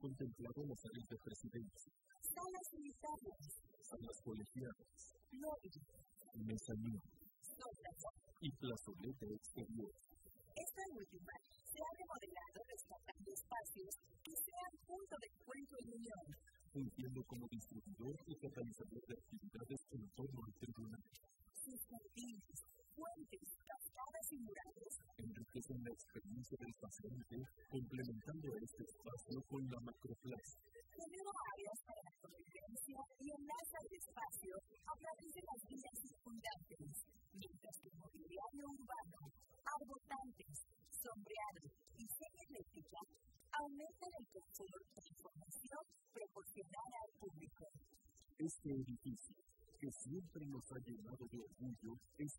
contemplado las áreas de presidencia, salas militares, salas colegiadas, lobby, mezanín experiencia del paciente, complementando este espacio con la macroplaza. genera áreas para la convivencia y enlaza el espacio a través de las vías circundantes, mientras que mobiliario urbano, arbotantes, sombreado y eléctrica aumentan el confort e información proporcionada al público. Este edificio, que siempre nos ha llenado de orgullo, es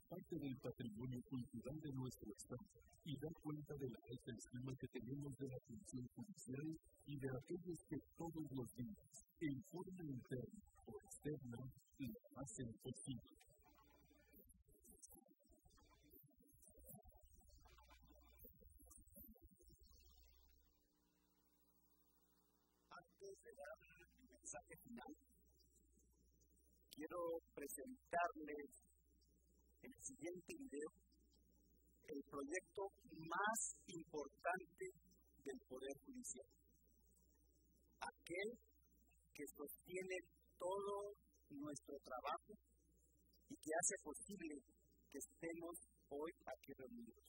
mensaje final, quiero presentarles en el siguiente video el proyecto más importante del Poder Judicial. Aquel que sostiene todo nuestro trabajo y que hace posible que estemos hoy aquí reunidos,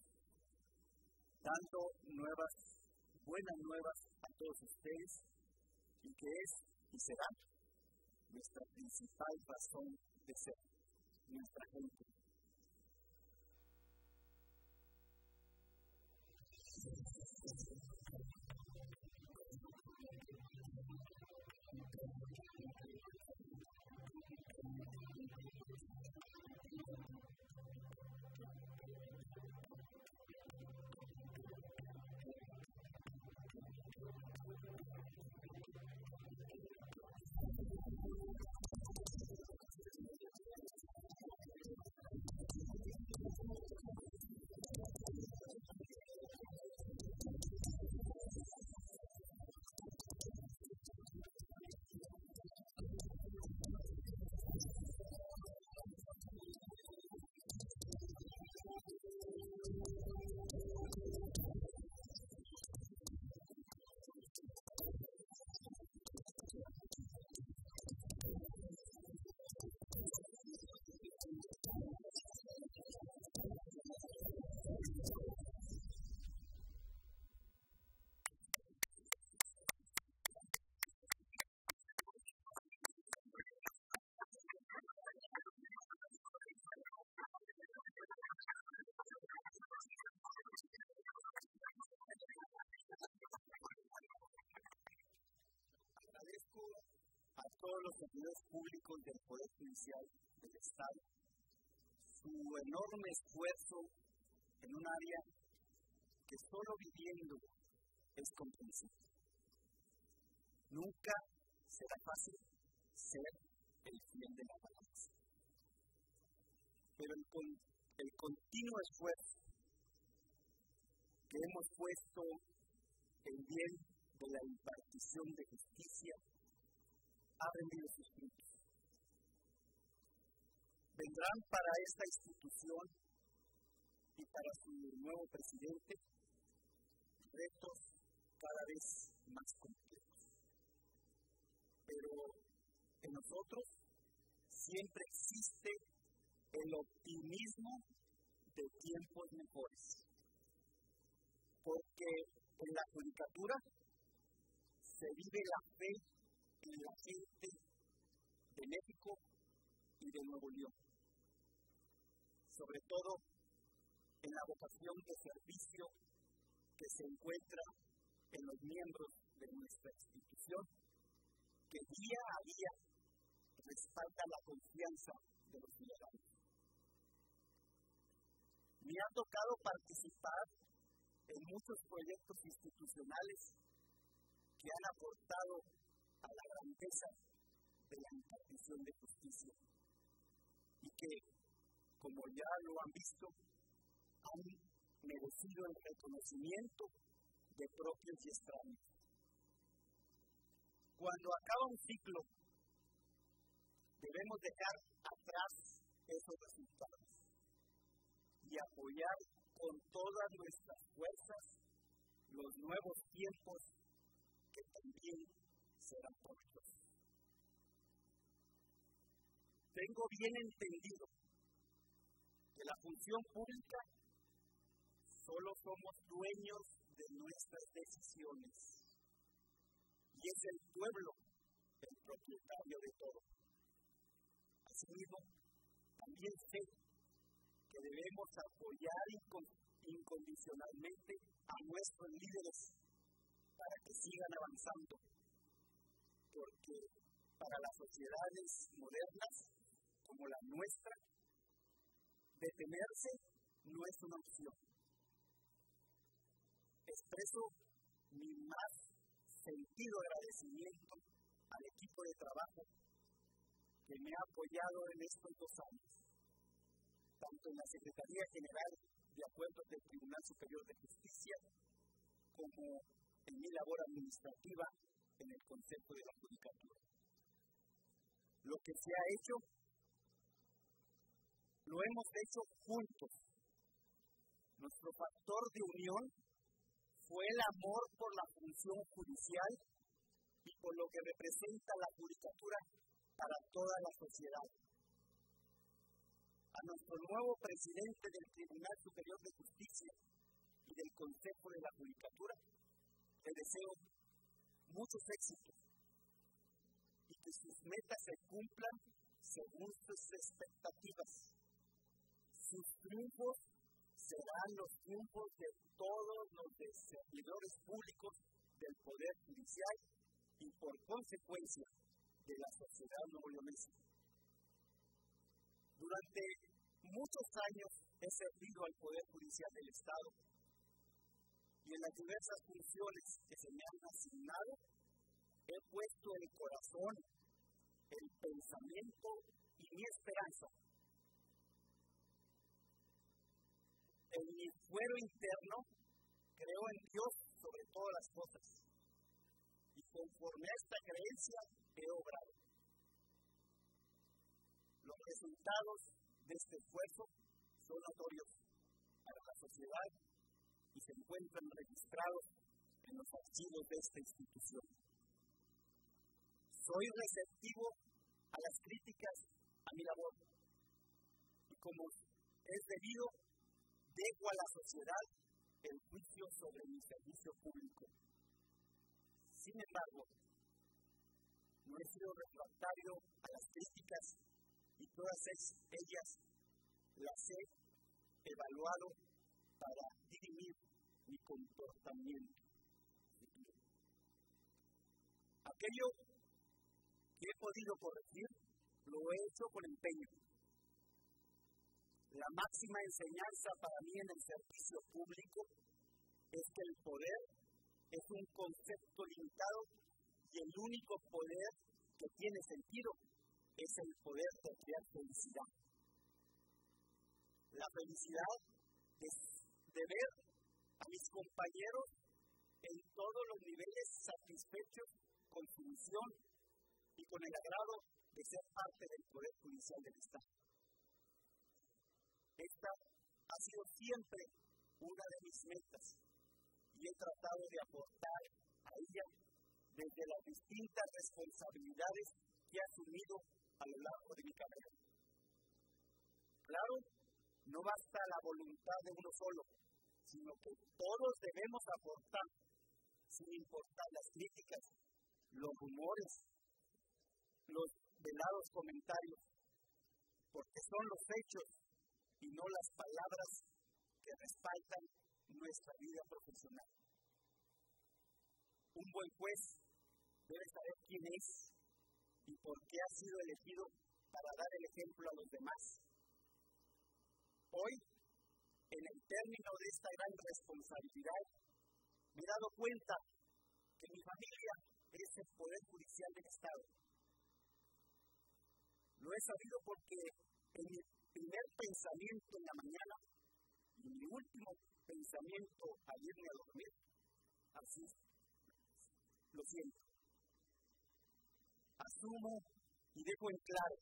dando nuevas, buenas nuevas a todos ustedes y que es y será nuestra principal razón de ser, nuestra gente. Todos los servidores públicos del Poder Judicial del Estado su enorme esfuerzo en un área que solo viviendo es comprensible. Nunca será fácil ser el fiel de la balanza. Pero el, el continuo esfuerzo que hemos puesto en bien de la impartición de justicia Vendrán para esta institución y para su nuevo presidente retos cada vez más complejos. Pero en nosotros siempre existe el optimismo de tiempos mejores. Porque en la judicatura se vive la fe en la gente de México y de Nuevo León. Sobre todo en la vocación de servicio que se encuentra en los miembros de nuestra institución, que día a día respalda la confianza de los ciudadanos. Me ha tocado participar en muchos proyectos institucionales que han aportado a la grandeza de la impartición de justicia y que, como ya lo han visto, han merecido el reconocimiento de propios y extraños. Cuando acaba un ciclo, debemos dejar atrás esos resultados y apoyar con todas nuestras fuerzas los nuevos tiempos que también serán propios. Tengo bien entendido que la función pública solo somos dueños de nuestras decisiones y es el pueblo el propietario de todo. Asimismo, también sé que debemos apoyar incondicionalmente a nuestros líderes para que sigan avanzando porque para las sociedades modernas como la nuestra, detenerse no es una opción. Expreso mi más sentido agradecimiento al equipo de trabajo que me ha apoyado en estos dos años, tanto en la Secretaría General de Acuerdos del Tribunal Superior de Justicia como en mi labor administrativa en el concepto de la judicatura. Lo que se ha hecho, lo hemos hecho juntos. Nuestro factor de unión fue el amor por la función judicial y por lo que representa la judicatura para toda la sociedad. A nuestro nuevo presidente del Tribunal Superior de Justicia y del Consejo de la Judicatura, le deseo muchos éxitos y que sus metas se cumplan según sus expectativas. Sus triunfos serán los triunfos de todos los servidores públicos del Poder Judicial y por consecuencia de la sociedad neoleonesa. Durante muchos años he servido al Poder Judicial del Estado y en las diversas funciones que se me han asignado he puesto el corazón, el pensamiento y mi esperanza en mi fuero interno creo en Dios sobre todas las cosas y conforme a esta creencia he obrado. Los resultados de este esfuerzo son notorios para la sociedad y se encuentran registrados en los archivos de esta institución. Soy receptivo a las críticas a mi labor y como es debido, dejo a la sociedad el juicio sobre mi servicio público. Sin embargo, no he sido refractario a las críticas y todas ellas las he evaluado para dirimir mi comportamiento Aquello que he podido corregir, lo he hecho con empeño. La máxima enseñanza para mí en el servicio público es que el poder es un concepto limitado y el único poder que tiene sentido es el poder de crear felicidad. La felicidad es de ver a mis compañeros en todos los niveles satisfechos con su misión y con el agrado de ser parte del Poder Judicial del Estado. Esta ha sido siempre una de mis metas y he tratado de aportar a ella desde las distintas responsabilidades que he asumido a lo largo de mi carrera. Claro, no basta la voluntad de uno solo, sino que todos debemos aportar, sin importar las críticas, los rumores, los velados comentarios, porque son los hechos y no las palabras que respaldan nuestra vida profesional. Un buen juez debe saber quién es y por qué ha sido elegido para dar el ejemplo a los demás. Hoy, en el término de esta gran responsabilidad, me he dado cuenta que mi familia es el Poder Judicial del Estado. Lo he sabido porque en mi primer pensamiento en la mañana y mi último pensamiento al irme a dormir, así lo siento. Asumo y dejo en claro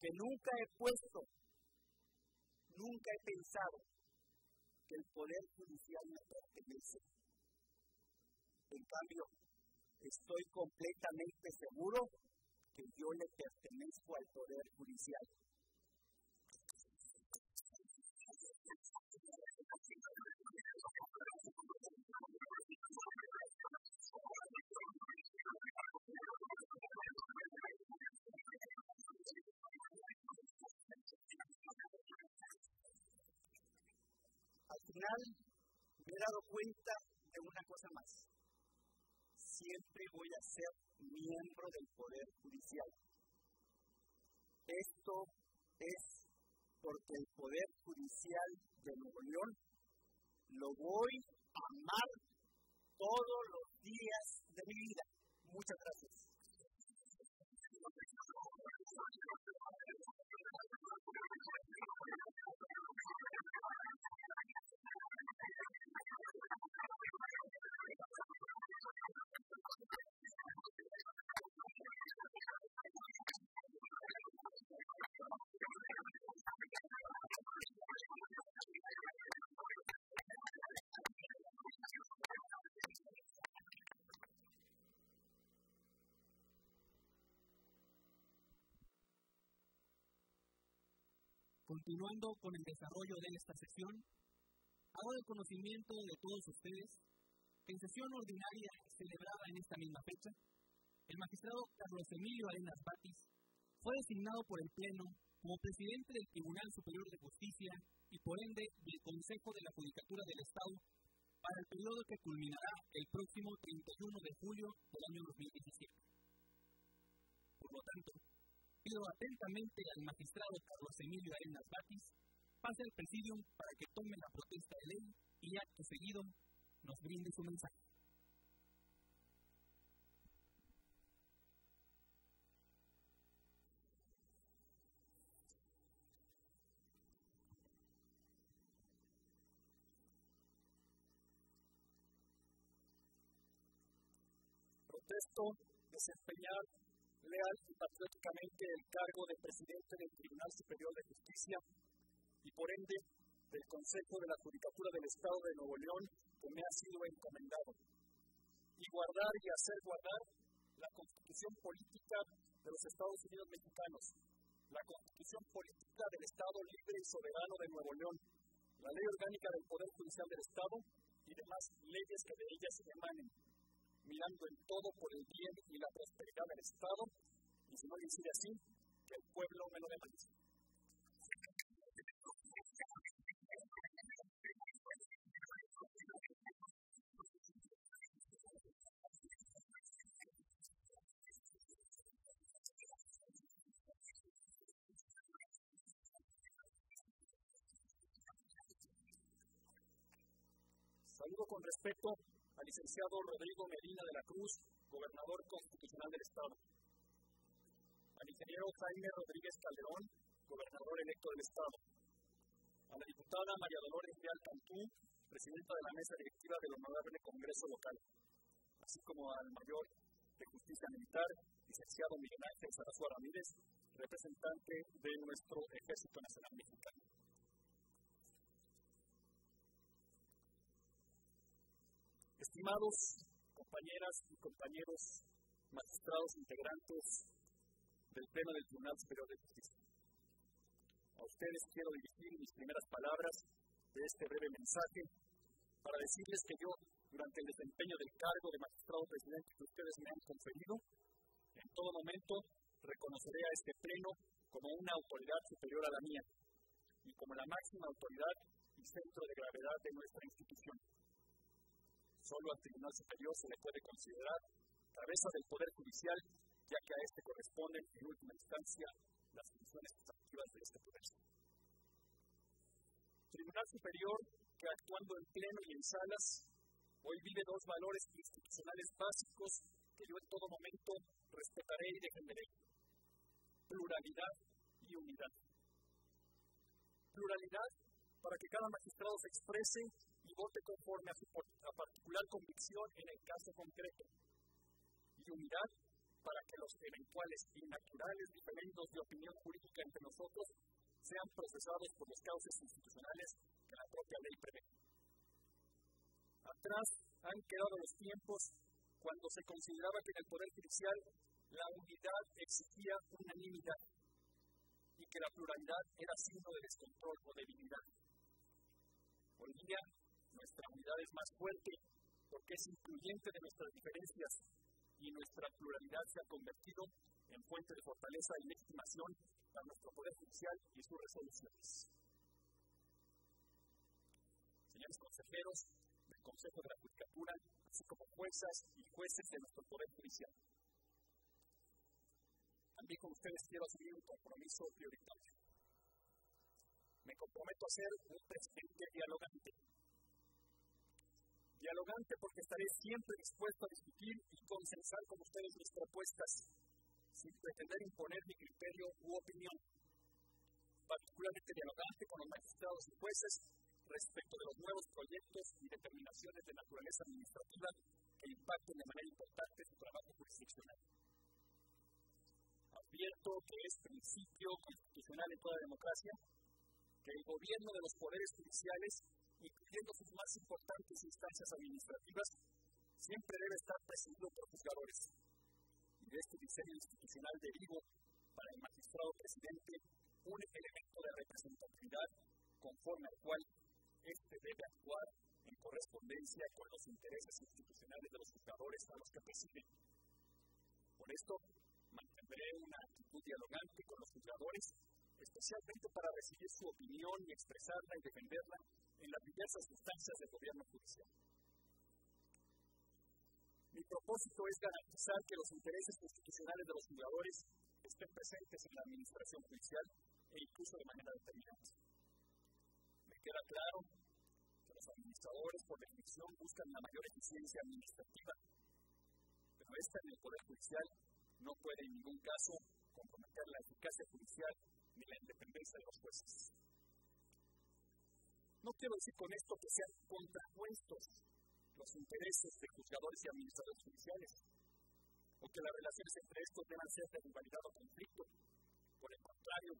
que nunca he puesto, nunca he pensado que el Poder Judicial me pertenece. En cambio, estoy completamente seguro que yo le pertenezco al Poder Judicial. Al final me he dado cuenta de una cosa más siempre voy a ser miembro del Poder Judicial. Esto es porque el Poder Judicial de Nuevo León lo voy a amar todos los días de mi vida. Muchas gracias. Continuando con el desarrollo de esta sesión, hago el conocimiento de todos ustedes que en sesión ordinaria celebrada en esta misma fecha, el magistrado Carlos Emilio Arenas Batis fue designado por el Pleno como presidente del Tribunal Superior de Justicia y por ende del Consejo de la Judicatura del Estado para el periodo que culminará el próximo 31 de julio del año 2017. Por lo tanto, atentamente al magistrado Carlos Emilio Arenas Batis pase al presidium para que tome la protesta de ley y acto seguido nos brinde su mensaje. Protesto desempeñar leal y patrióticamente el cargo de presidente del Tribunal Superior de Justicia y por ende del Consejo de la Judicatura del Estado de Nuevo León que me ha sido encomendado, y guardar y hacer guardar la constitución política de los Estados Unidos mexicanos, la constitución política del Estado libre y soberano de Nuevo León, la ley orgánica del Poder Judicial del Estado y demás leyes que de ellas emanen, mirando en todo por el bien y la prosperidad del Estado, y si no le decide así, que el pueblo me lo demande. Saludo con respeto al licenciado Rodrigo Medina de la Cruz, gobernador constitucional del Estado. Al ingeniero Jaime Rodríguez Calderón, gobernador electo del Estado. A la diputada María Dolores Real Cantú, presidenta de la mesa directiva del Honorable Congreso Local. Así como al mayor de Justicia Militar, licenciado Miguel Ángel Sarasua Ramírez, representante de nuestro Ejército Nacional Mexicano. Estimados compañeras y compañeros magistrados integrantes del Pleno del Tribunal Superior de Justicia, a ustedes quiero dirigir mis primeras palabras de este breve mensaje para decirles que yo, durante el desempeño del cargo de magistrado presidente que ustedes me han conferido, en todo momento reconoceré a este Pleno como una autoridad superior a la mía y como la máxima autoridad y centro de gravedad de nuestra institución Solo al Tribunal Superior se le puede considerar cabeza del Poder Judicial, ya que a este corresponden en última instancia las funciones sustantivas de este poder. Tribunal Superior que actuando en pleno y en salas, hoy vive dos valores institucionales básicos que yo en todo momento respetaré y defenderé. Pluralidad y unidad. Pluralidad para que cada magistrado se exprese y vote conforme a su particular convicción en el caso concreto. Y unidad para que los eventuales y naturales diferendos de opinión jurídica entre nosotros sean procesados por los cauces institucionales que la propia ley prevé. Atrás han quedado los tiempos cuando se consideraba que en el Poder Judicial la unidad exigía unanimidad y que la pluralidad era signo de descontrol o debilidad. Hoy día nuestra unidad es más fuerte porque es incluyente de nuestras diferencias y nuestra pluralidad se ha convertido en fuente de fortaleza y legitimación para nuestro Poder Judicial y sus resoluciones. Señores consejeros del Consejo de la Judicatura, así como juezas y jueces de nuestro Poder Judicial, también con ustedes quiero asumir un compromiso prioritario. Me comprometo a ser un presidente dialogante dialogante porque estaré siempre dispuesto a discutir y consensar con ustedes mis propuestas, sin pretender imponer mi criterio u opinión. Particularmente dialogante con los magistrados y jueces respecto de los nuevos proyectos y determinaciones de naturaleza administrativa que impacten de manera importante su trabajo jurisdiccional. Advierto que es principio constitucional en toda democracia que el gobierno de los poderes judiciales incluyendo sus más importantes instancias administrativas, siempre debe estar presidido por juzgadores. Y de este diseño institucional derivo para el magistrado presidente un elemento de representatividad conforme al cual éste debe actuar en correspondencia con los intereses institucionales de los juzgadores a los que preside. Por esto, mantendré una actitud dialogante con los juzgadores, especialmente para recibir su opinión y expresarla y defenderla en las diversas instancias del gobierno judicial. Mi propósito es garantizar que los intereses constitucionales de los juzgadores estén presentes en la administración judicial e incluso de manera determinante. Me queda claro que los administradores, por definición, buscan la mayor eficiencia administrativa, pero esta en el Poder Judicial no puede en ningún caso comprometer la eficacia judicial ni la independencia de los jueces. No quiero decir con esto que sean contrapuestos los intereses de juzgadores y administradores judiciales, o que las relaciones entre estos deban ser de rivalidad o conflicto. Por el contrario,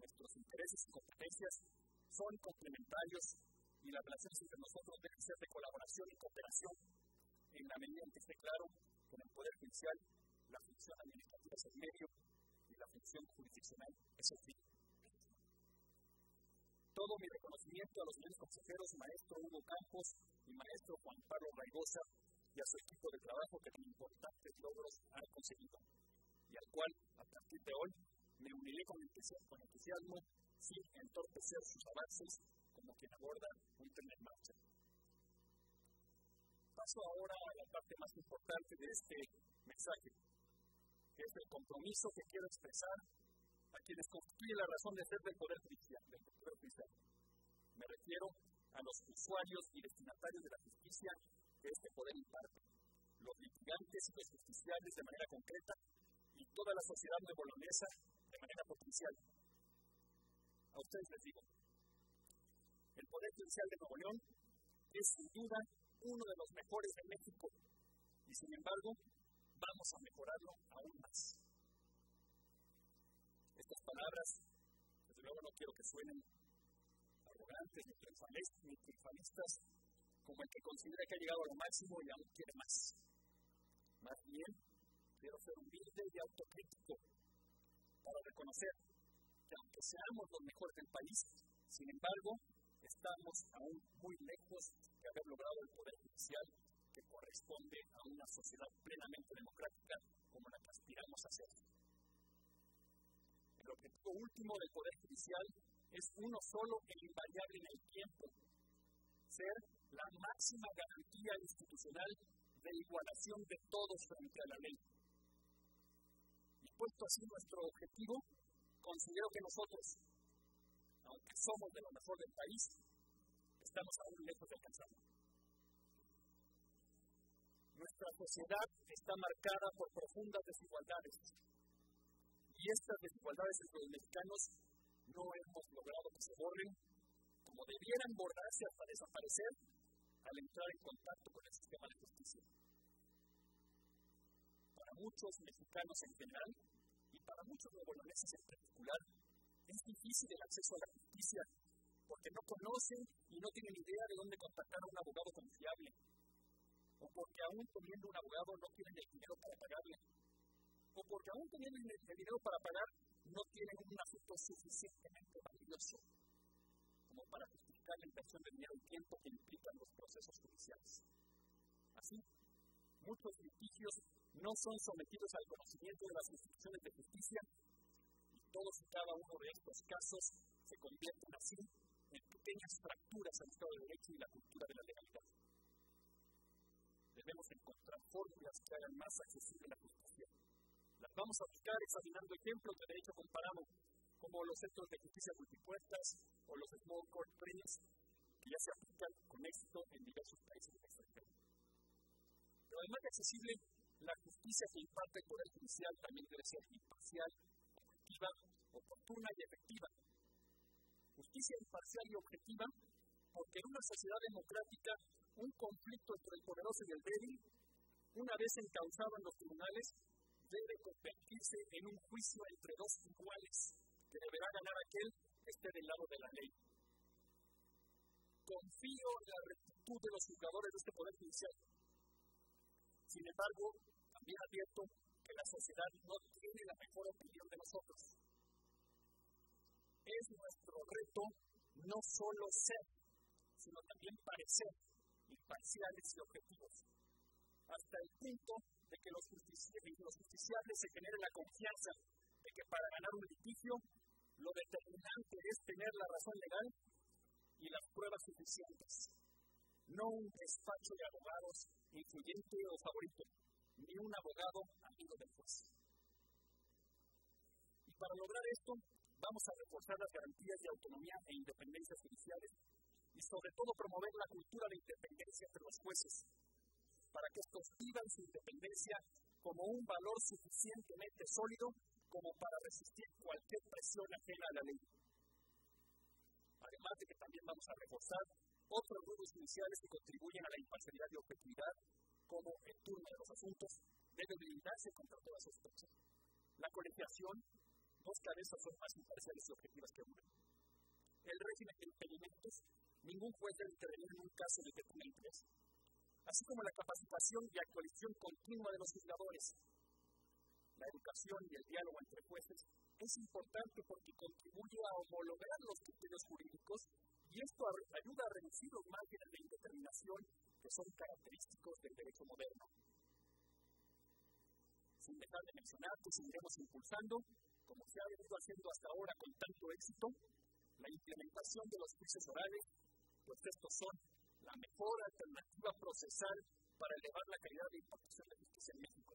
nuestros intereses y competencias son complementarios y las relaciones entre nosotros deben ser de colaboración y cooperación en la medida en que esté claro que en el Poder Judicial la función administrativa es el medio y la función jurisdiccional es el fin. Todo mi reconocimiento a los señores consejeros, maestro Hugo Campos y maestro Juan Pablo Raigosa y a su equipo de trabajo que tan importantes logros han conseguido y al cual, a partir de hoy, me uniré con entusiasmo, sin entorpecer sus avances como quien aborda un tren en marcha. Paso ahora a la parte más importante de este mensaje, que es el compromiso que quiero expresar a quienes constituyen la razón de ser del Poder Judicial. Judicial. Me refiero a los usuarios y destinatarios de la justicia que este poder imparte, los litigantes y los justiciales de manera concreta y toda la sociedad bolonesa de manera potencial. A ustedes les digo, el Poder Judicial de Nuevo León es sin duda uno de los mejores de México y sin embargo vamos a mejorarlo aún más. Estas palabras, desde luego no quiero que suenen arrogantes ni triunfalistas como el que considera que ha llegado a lo máximo y aún quiere más. Más bien, quiero ser humilde y autocrítico para reconocer que aunque seamos los mejores del país, sin embargo, estamos aún muy lejos de haber logrado el poder judicial que corresponde a una sociedad plenamente democrática como la que aspiramos a ser. El objetivo último del poder judicial es uno solo e invariable en el tiempo, ser la máxima garantía institucional de igualación de todos frente a la ley. Y puesto así nuestro objetivo, considero que nosotros, aunque somos de lo mejor del país, estamos aún lejos de alcanzarlo. Nuestra sociedad está marcada por profundas desigualdades. Y estas desigualdades entre los mexicanos no hemos logrado que se borren como debieran borrarse hasta desaparecer al entrar en contacto con el sistema de justicia. Para muchos mexicanos en general y para muchos nuevoloneses en particular, es difícil el acceso a la justicia porque no conocen y no tienen idea de dónde contactar a un abogado confiable, o porque aún teniendo un abogado no tienen el dinero para pagarle, o porque aún teniendo el dinero para pagar no tienen un asunto suficientemente valioso como para justificar la inversión de dinero y tiempo que implican los procesos judiciales. Así, muchos litigios no son sometidos al conocimiento de las instituciones de justicia y todos y cada uno de estos casos se convierten así en pequeñas fracturas al Estado de Derecho y la cultura de la legalidad. Debemos encontrar fórmulas que hagan más accesible la justicia. Vamos a buscar examinando ejemplos de derecho comparado, como los centros de justicia multipuestas o los small court premios, que ya se aplican con éxito en diversos países del extranjero. Pero además de accesible, la justicia que imparte el Poder Judicial también debe ser imparcial, objetiva, oportuna y efectiva. Justicia imparcial y objetiva porque en una sociedad democrática un conflicto entre el poderoso y el débil, una vez encauzado en los tribunales, debe convertirse en un juicio entre dos iguales, que deberá ganar aquel que esté del lado de la ley. Confío en la rectitud de los jugadores de este Poder Judicial. Sin embargo, también advierto que la sociedad no tiene la mejor opinión de nosotros. Es nuestro reto no solo ser, sino también parecer imparciales y objetivos, hasta el punto de que los, justiciables, se genere la confianza de que para juicio, lo determinante es tener la razón legal y las pruebas suficientes. No un despacho de abogados influyente o favorito, ni un abogado amigo del juez. Y para lograr esto, vamos a reforzar las garantías de autonomía e independencia judiciales y sobre todo promover la cultura de independencia entre los jueces, para que estos vivan su independencia como un valor suficientemente sólido como para resistir cualquier presión ajena a la ley. Además de que también vamos a reforzar otros grupos judiciales que contribuyen a la imparcialidad y objetividad, como el turno de los asuntos, debe blindarse contra todas sospecha. La colegiación, dos cabezas son más imparciales y objetivas que una. El régimen de impedimentos, ningún juez debe intervenir en un caso de que así como la capacitación y actualización continua de los juzgadores. La educación y el diálogo entre jueces es importante porque contribuye a homologar los criterios jurídicos y esto ayuda a reducir los márgenes de indeterminación que son característicos del derecho moderno. Sin dejar de mencionar que seguiremos impulsando, como se ha venido haciendo hasta ahora con tanto éxito, la implementación de los juicios orales, pues estos son la mejor alternativa procesal para elevar la calidad de impartición de justicia en México.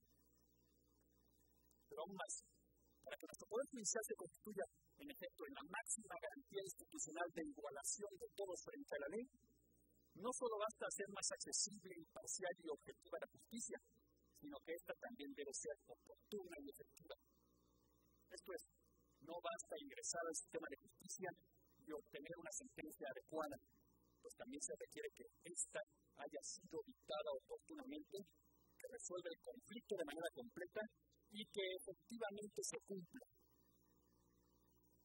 Pero aún más, para que nuestro Poder Judicial se constituya, en efecto, en la máxima garantía institucional de igualación de todos frente a la ley, no solo basta hacer más accesible, imparcial y objetiva la justicia, sino que ésta también debe ser oportuna y efectiva. Esto es, no basta ingresar al sistema de justicia y obtener una sentencia adecuada, pues también se requiere que ésta haya sido dictada oportunamente, que resuelva el conflicto de manera completa y que efectivamente se cumpla.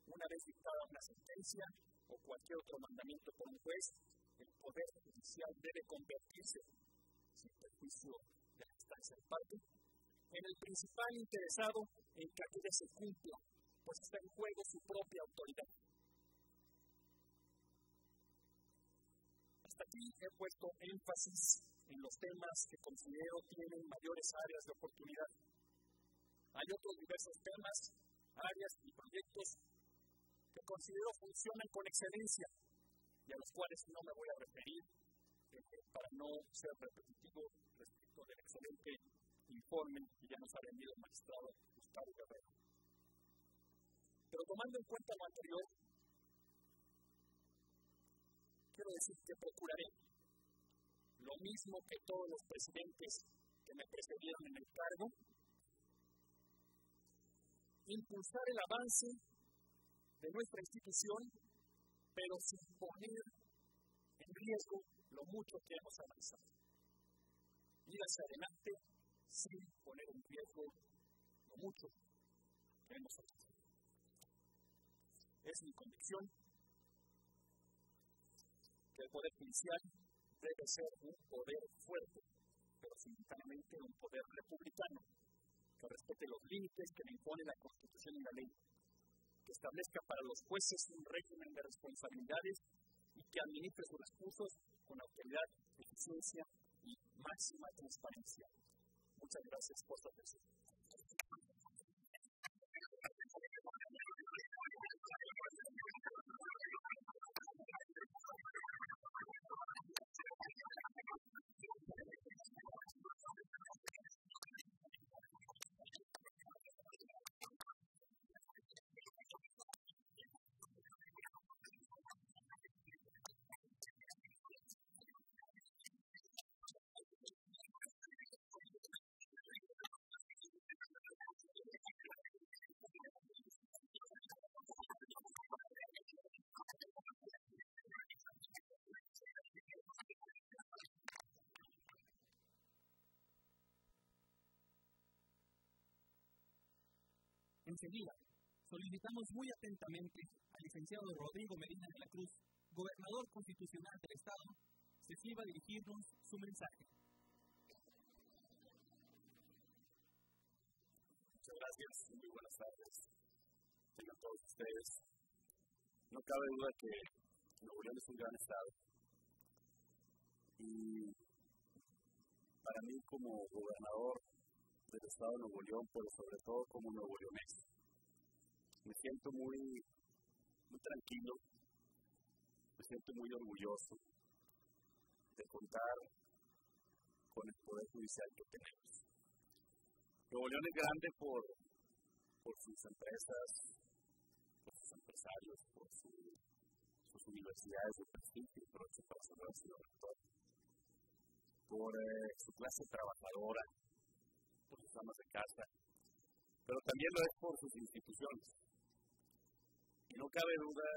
Una vez dictada una sentencia o cualquier otro mandamiento por un juez, el Poder Judicial debe convertirse, sin perjuicio de la instancia de parte, en el principal interesado en que aquella se cumpla, pues está en juego su propia autoridad. Aquí he puesto énfasis en los temas que considero tienen mayores áreas de oportunidad. Hay otros diversos temas, áreas y proyectos que considero funcionan con excelencia y a los cuales no me voy a referir eh, para no ser repetitivo respecto del excelente informe que ya nos ha vendido el magistrado Gustavo Guerrero. Pero tomando en cuenta lo anterior, quiero decir que procuraré lo mismo que todos los presidentes que me precedieron en el cargo, impulsar el avance de nuestra institución pero sin poner en riesgo lo mucho que hemos avanzado. Ir hacia adelante sin poner en riesgo lo mucho que hemos avanzado. Es mi convicción el Poder Judicial debe ser un poder fuerte, pero simultáneamente un poder republicano, que respete los límites que le impone la Constitución y la ley que establezca para los jueces un régimen de responsabilidades y que administre sus recursos con autoridad, eficiencia y máxima transparencia. Muchas gracias por su atención. Enseguida, solicitamos muy atentamente al licenciado Rodrigo Medina de la Cruz, gobernador constitucional del Estado, se sirva a dirigirnos su mensaje. Muchas gracias, muy buenas tardes. Tengan todos ustedes. No cabe duda que Nuevo León es un gran estado. Y para mí como gobernador del Estado de Nuevo León, pero sobre todo como nuevo leonés. me siento muy, muy tranquilo, me siento muy orgulloso de contar con el Poder Judicial que tenemos. Nuevo León es grande por, por sus empresas, por sus empresarios, por sus universidades de prestigio, por su personal, por eh, su clase trabajadora, por sus amas de casa, pero también lo es por sus instituciones. Y no cabe duda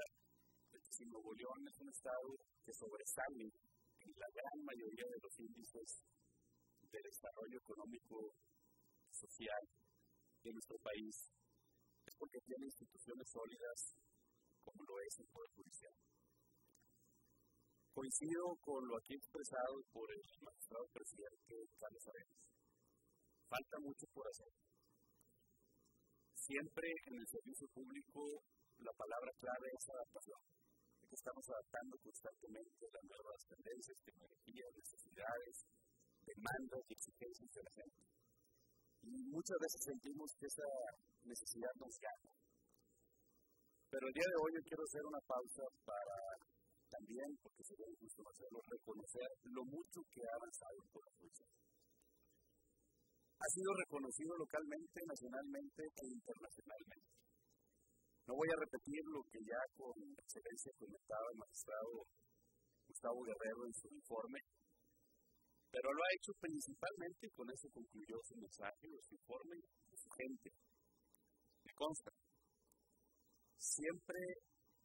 de que si Nuevo León es un estado que sobresale en la gran mayoría de los índices del desarrollo económico social de nuestro país, es porque tiene instituciones sólidas como lo es el Poder Judicial. Coincido con lo aquí expresado por el magistrado presidente Carlos Arenas. Falta mucho por hacer. Siempre en el servicio público la palabra clave es adaptación. estamos adaptando constantemente las nuevas tendencias, tecnologías, necesidades, demandas y exigencias de la gente. Y muchas veces sentimos que esa necesidad nos llama. Pero el día de hoy yo quiero hacer una pausa para también, porque sería injusto hacerlo, reconocer lo mucho que ha avanzado por la fuerza ha sido reconocido localmente, nacionalmente e internacionalmente. No voy a repetir lo que ya con excelencia comentaba el magistrado Gustavo Guerrero en su informe, pero lo ha hecho principalmente, con eso concluyó su mensaje, su informe, de su gente. Me consta. Siempre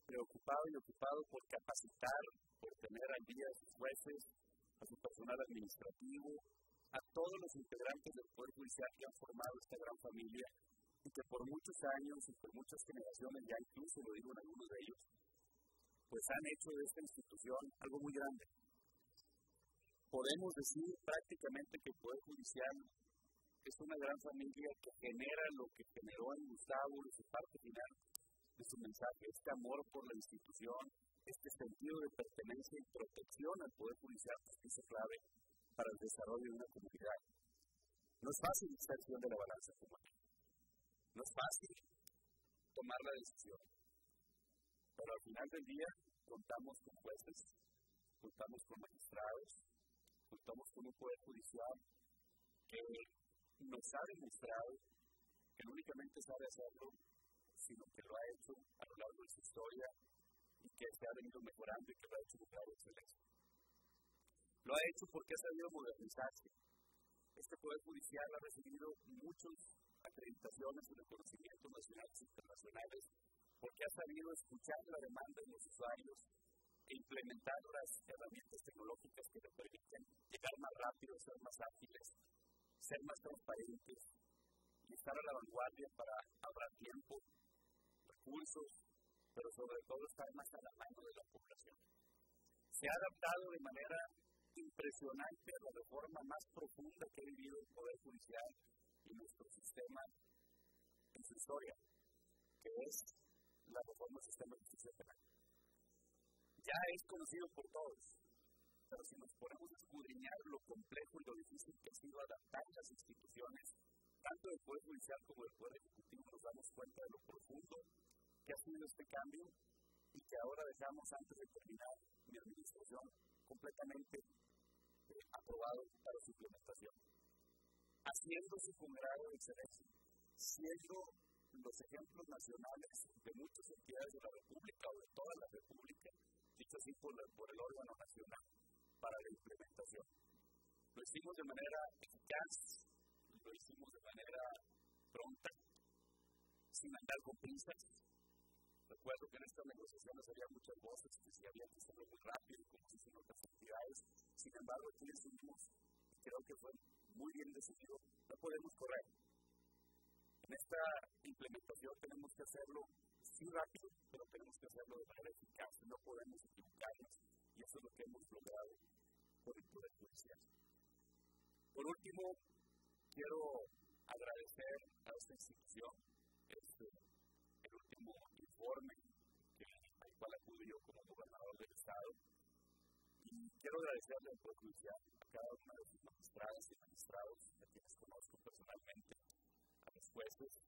preocupado y ocupado por capacitar, por tener al día a sus jueces, a su personal administrativo, a todos los integrantes del Poder Judicial que han formado esta gran familia y que por muchos años y por muchas generaciones, ya incluso lo digo en algunos de ellos, pues han hecho de esta institución algo muy grande. Podemos decir prácticamente que el Poder Judicial es una gran familia que genera lo que generó en Gustavo en su parte final de su mensaje, este amor por la institución, este sentido de pertenencia y protección al Poder Judicial, que es clave para el desarrollo de una comunidad. No es fácil estar de la balanza como No es fácil tomar la decisión. Pero al final del día contamos con jueces, contamos con magistrados, contamos con un poder judicial que nos ha demostrado que no únicamente sabe hacerlo, sino que lo ha hecho a lo largo de su historia y que se ha venido mejorando y que lo ha hecho con excelencia. Lo ha hecho porque ha sabido modernizarse. Este Poder Judicial ha recibido muchas acreditaciones y reconocimientos nacionales e internacionales porque ha sabido escuchar la demanda de los usuarios e implementar las herramientas tecnológicas que le permiten llegar más rápido, ser más ágiles, ser más transparentes y estar a la vanguardia para ahorrar tiempo, recursos, pero sobre todo estar más a la mano de la población. Se ha adaptado de manera impresionante la reforma más profunda que ha vivido el Poder Judicial y nuestro sistema en su historia, que es la reforma del sistema de justicia penal. Ya es conocido por todos, pero si nos ponemos a escudriñar lo complejo y lo difícil que ha sido adaptar las instituciones, tanto del Poder Judicial como del Poder Ejecutivo, nos damos cuenta de lo profundo que ha sido este cambio y que ahora dejamos antes de terminar mi administración completamente aprobado para su implementación. Haciéndose con grado de excelencia, siendo los ejemplos nacionales de muchas entidades de la República o de toda la República, dicho así por, el órgano nacional, para la implementación. Lo hicimos de manera eficaz, lo hicimos de manera pronta, sin andar con prisas. Recuerdo que en estas negociaciones había muchas voces que se habían que hacerlo muy rápido, como se hicieron sin embargo, aquí decidimos, creo que fue muy bien decidido, no podemos correr. En esta implementación tenemos que hacerlo sí rápido, pero tenemos que hacerlo de manera eficaz, no podemos equivocarnos, y eso es lo que hemos logrado con el Poder Judicial. Por último, quiero agradecer a esta institución este, el último informe que, al cual acudo yo como gobernador del Estado, Quiero agradecerle al Poder Judicial, a cada una de sus magistradas y magistrados, a quienes conozco personalmente, a los jueces.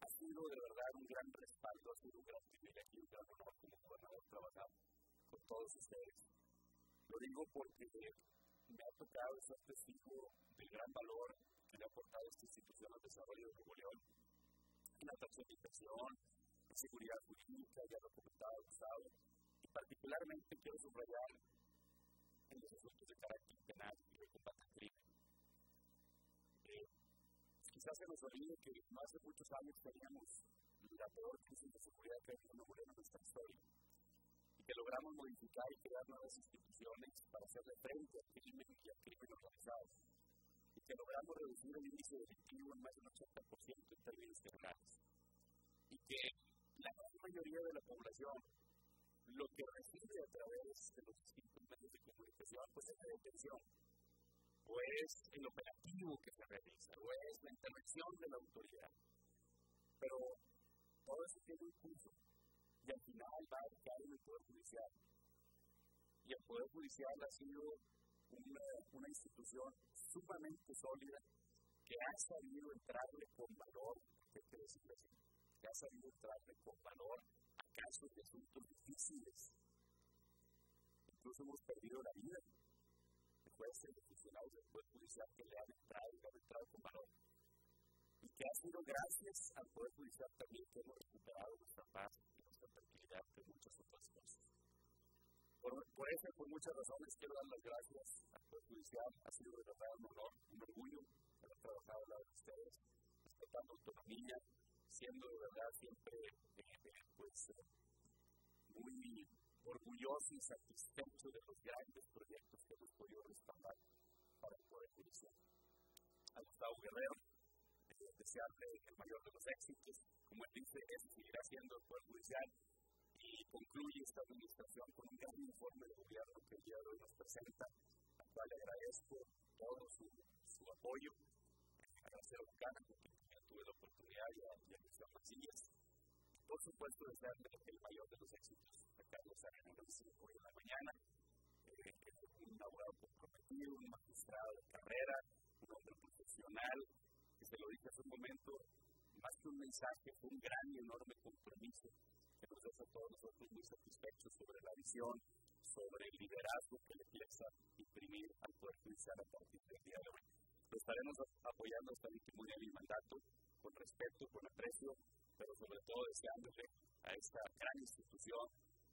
Ha sido de verdad un gran respaldo, ha sido un gran privilegio y un gran honor como gobernador trabajar con todos ustedes. Lo digo porque me ha tocado ser testigo del gran valor que le ha aportado esta institución al desarrollo de Nuevo León, en la transformación, en seguridad jurídica, ya lo comentaba Gustavo, y particularmente quiero subrayar en los asuntos de carácter penal y de combate al crimen. Eh, quizás se nos olvide que no hace muchos años teníamos la peor crisis de seguridad que ha León en nuestra historia y que logramos modificar y crear nuevas instituciones para hacerle frente al crimen y al crimen organizado y que logramos reducir el índice delictivo en más del 80% en términos generales y que la gran mayoría de la población lo que recibe a través de los distintos medios de comunicación pues es la detención o es el operativo que se realiza o es la intervención de la autoridad pero todo eso tiene un curso y al final va a caer en el Poder Judicial. Y el Poder Judicial ha sido una, institución sumamente sólida que ha sabido entrarle con valor, que decirlo así, que ha sabido entrarle con valor casos de asuntos difíciles. Incluso hemos perdido la vida jueces, de funcionarios del Poder Judicial que le han entrado y le han entrado con valor y que ha sido gracias al Poder Judicial también que hemos recuperado nuestra paz y nuestra tranquilidad de muchas otras cosas. Por, por eso, por muchas razones, quiero dar las gracias al Poder Judicial. Ha sido de verdad un honor, un orgullo haber trabajado al lado de ustedes, respetando autonomía, siendo de verdad siempre eh, pues, eh, muy orgulloso y satisfecho de los grandes proyectos que hemos podido respaldar para el Poder Judicial. A Gustavo Guerrero, desearle el mayor de los éxitos. Como él dice, eso seguirá siendo el Poder Judicial y concluye esta administración con un gran informe de gobierno que el día de hoy nos presenta, al cual agradezco todo su, su apoyo. Agradecer a Bucana, tuve la oportunidad, y a, y a. Por supuesto, desearle el mayor de los éxitos a Carlos Arena, hoy en la mañana. Eh, un abogado comprometido, un magistrado de carrera, un hombre profesional, te lo dije hace un momento, más que un mensaje, fue un gran y enorme compromiso que nos hace a todos nosotros muy satisfechos sobre la visión, sobre el liderazgo que le piensa imprimir al Poder Judicial a partir del día de hoy. Estaremos apoyando hasta el último mandato, con respeto, con aprecio, pero sobre todo deseándole a esta gran institución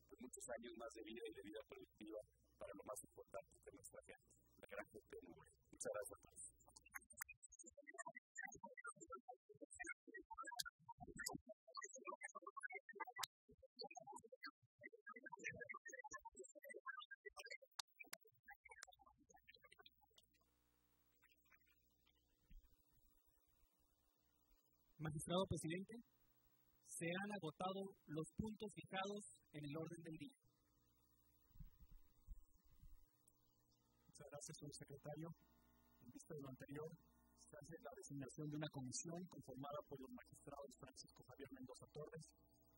pues, muchos años más de vida y de vida productiva para lo más importante que nuestra gente, la gran de Muchas gracias a todos. Presidente, se han agotado los puntos fijados en el orden del día. Muchas gracias, señor secretario. En vista de lo anterior, se hace la designación de una comisión conformada por los magistrados Francisco Javier Mendoza Torres,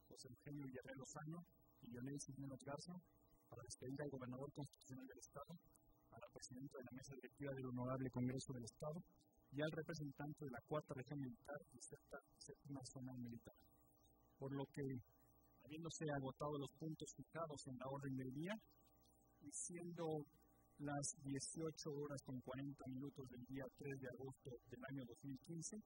José Eugenio Villarreal Lozano y Leonel Cisneros Garza para despedir al gobernador constitucional del Estado, a la presidenta de la mesa directiva del Honorable Congreso del Estado y al representante de la cuarta región militar y séptima zona militar. Por lo que, habiéndose agotado los puntos fijados en la orden del día, y siendo las 18 horas con 40 minutos del día 3 de agosto del año 2015,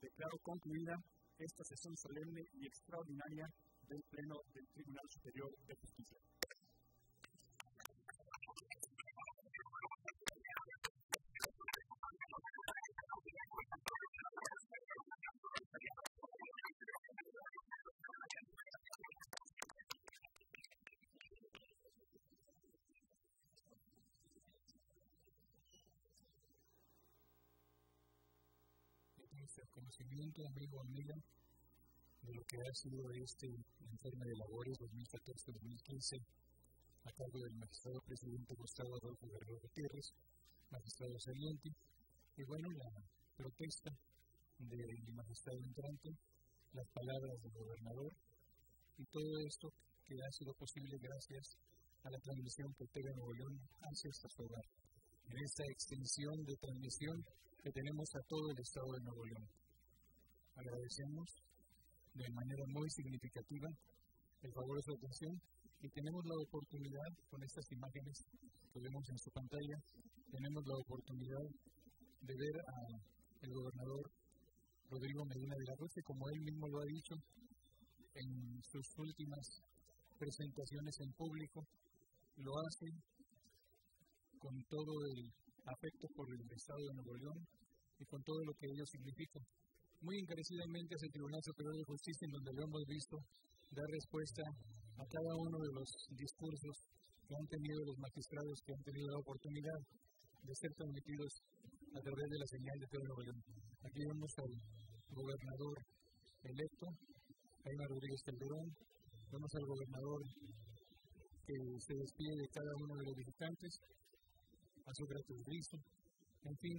declaro concluida esta sesión solemne y extraordinaria del Pleno del Tribunal Superior de Justicia. Amigo, amiga, de lo que ha sido este informe de labores 2014-2015 a cargo del magistrado presidente Gustavo Adolfo Guerrero Gutiérrez, magistrado saliente, y bueno, la protesta del magistrado entrante, las palabras del gobernador, y todo esto que ha sido posible gracias a la transmisión que Ortega Nuevo León hace esta hogar. En esta extensión de transmisión que tenemos a todo el Estado de Nuevo León. Agradecemos de manera muy significativa el favor de su atención y tenemos la oportunidad con estas imágenes que vemos en su pantalla, tenemos la oportunidad de ver al gobernador Rodrigo Medina de la Rosa, como él mismo lo ha dicho en sus últimas presentaciones en público, lo hace con todo el afecto por el Estado de Nuevo León y con todo lo que ello significa. Muy encarecidamente el Tribunal Superior de Justicia, en donde lo hemos visto dar respuesta a cada uno de los discursos que han tenido los magistrados que han tenido la oportunidad de ser transmitidos a través de la señal de Pedro Nuevo Aquí vemos al gobernador electo, Jaime Rodríguez Calderón, vemos al gobernador que se despide de cada uno de los visitantes, a Sócrates Rizo, en fin,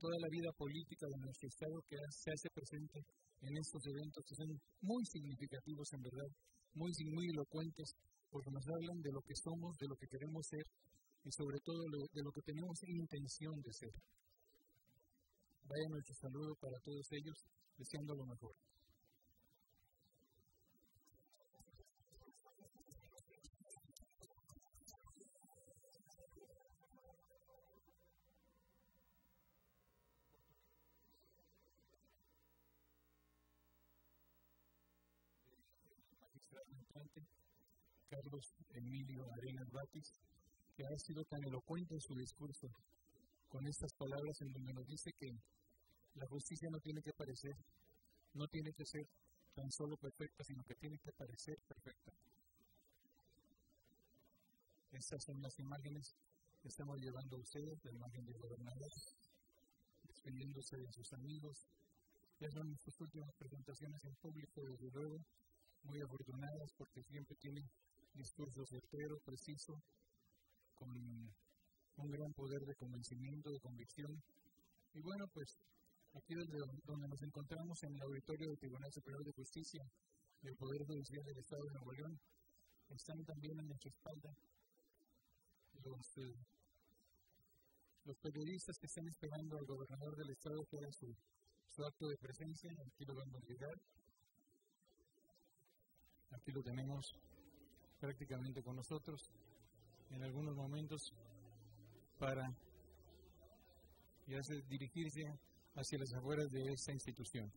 toda la vida política de nuestro Estado que se hace presente en estos eventos que son muy significativos en verdad, muy, muy elocuentes, porque nos hablan de lo que somos, de lo que queremos ser y sobre todo de lo que tenemos intención de ser. Vaya nuestro saludo para todos ellos, deseando lo mejor. Carlos Emilio Arenas Batis, que ha sido tan elocuente en su discurso con estas palabras en donde nos dice que la justicia no tiene que parecer, no tiene que ser tan solo perfecta, sino que tiene que parecer perfecta. Estas son las imágenes que estamos llevando a ustedes, la imagen del gobernador, despidiéndose de sus amigos. Ya son sus últimas presentaciones en público, desde luego, muy afortunadas porque siempre tienen discurso certero, preciso, con un gran poder de convencimiento, de convicción. Y bueno, pues aquí desde donde nos encontramos en el auditorio del Tribunal Superior de Justicia del Poder Judicial del Estado de Nuevo León, están también a nuestra espalda los, eh, los periodistas que están esperando al gobernador del Estado que haga su, su acto de presencia. Aquí lo vamos a llegar. Aquí lo tenemos prácticamente con nosotros en algunos momentos para dirigirse hacia las afueras de esta institución.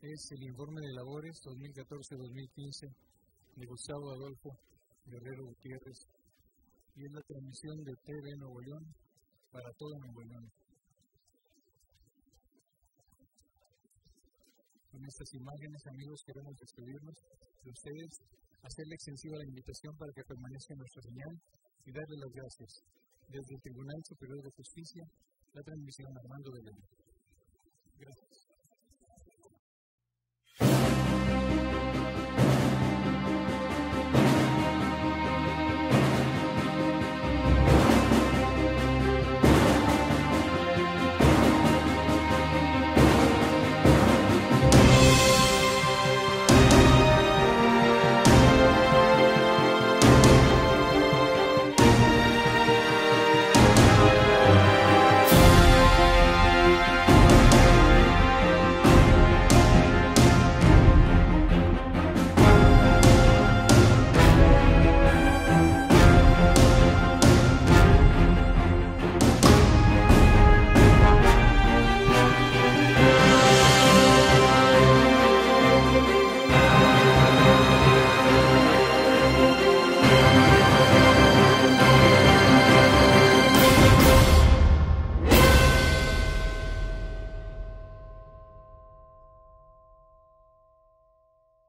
Es el informe de labores 2014-2015 de Gustavo Adolfo Guerrero Gutiérrez y es la transmisión de TV Nuevo León para todo Nuevo León. Con estas imágenes, amigos, queremos despedirnos de ustedes, hacerle extensiva la invitación para que permanezca en nuestra señal y darle las gracias. Desde el Tribunal Superior de Justicia, la transmisión Armando de León. Gracias.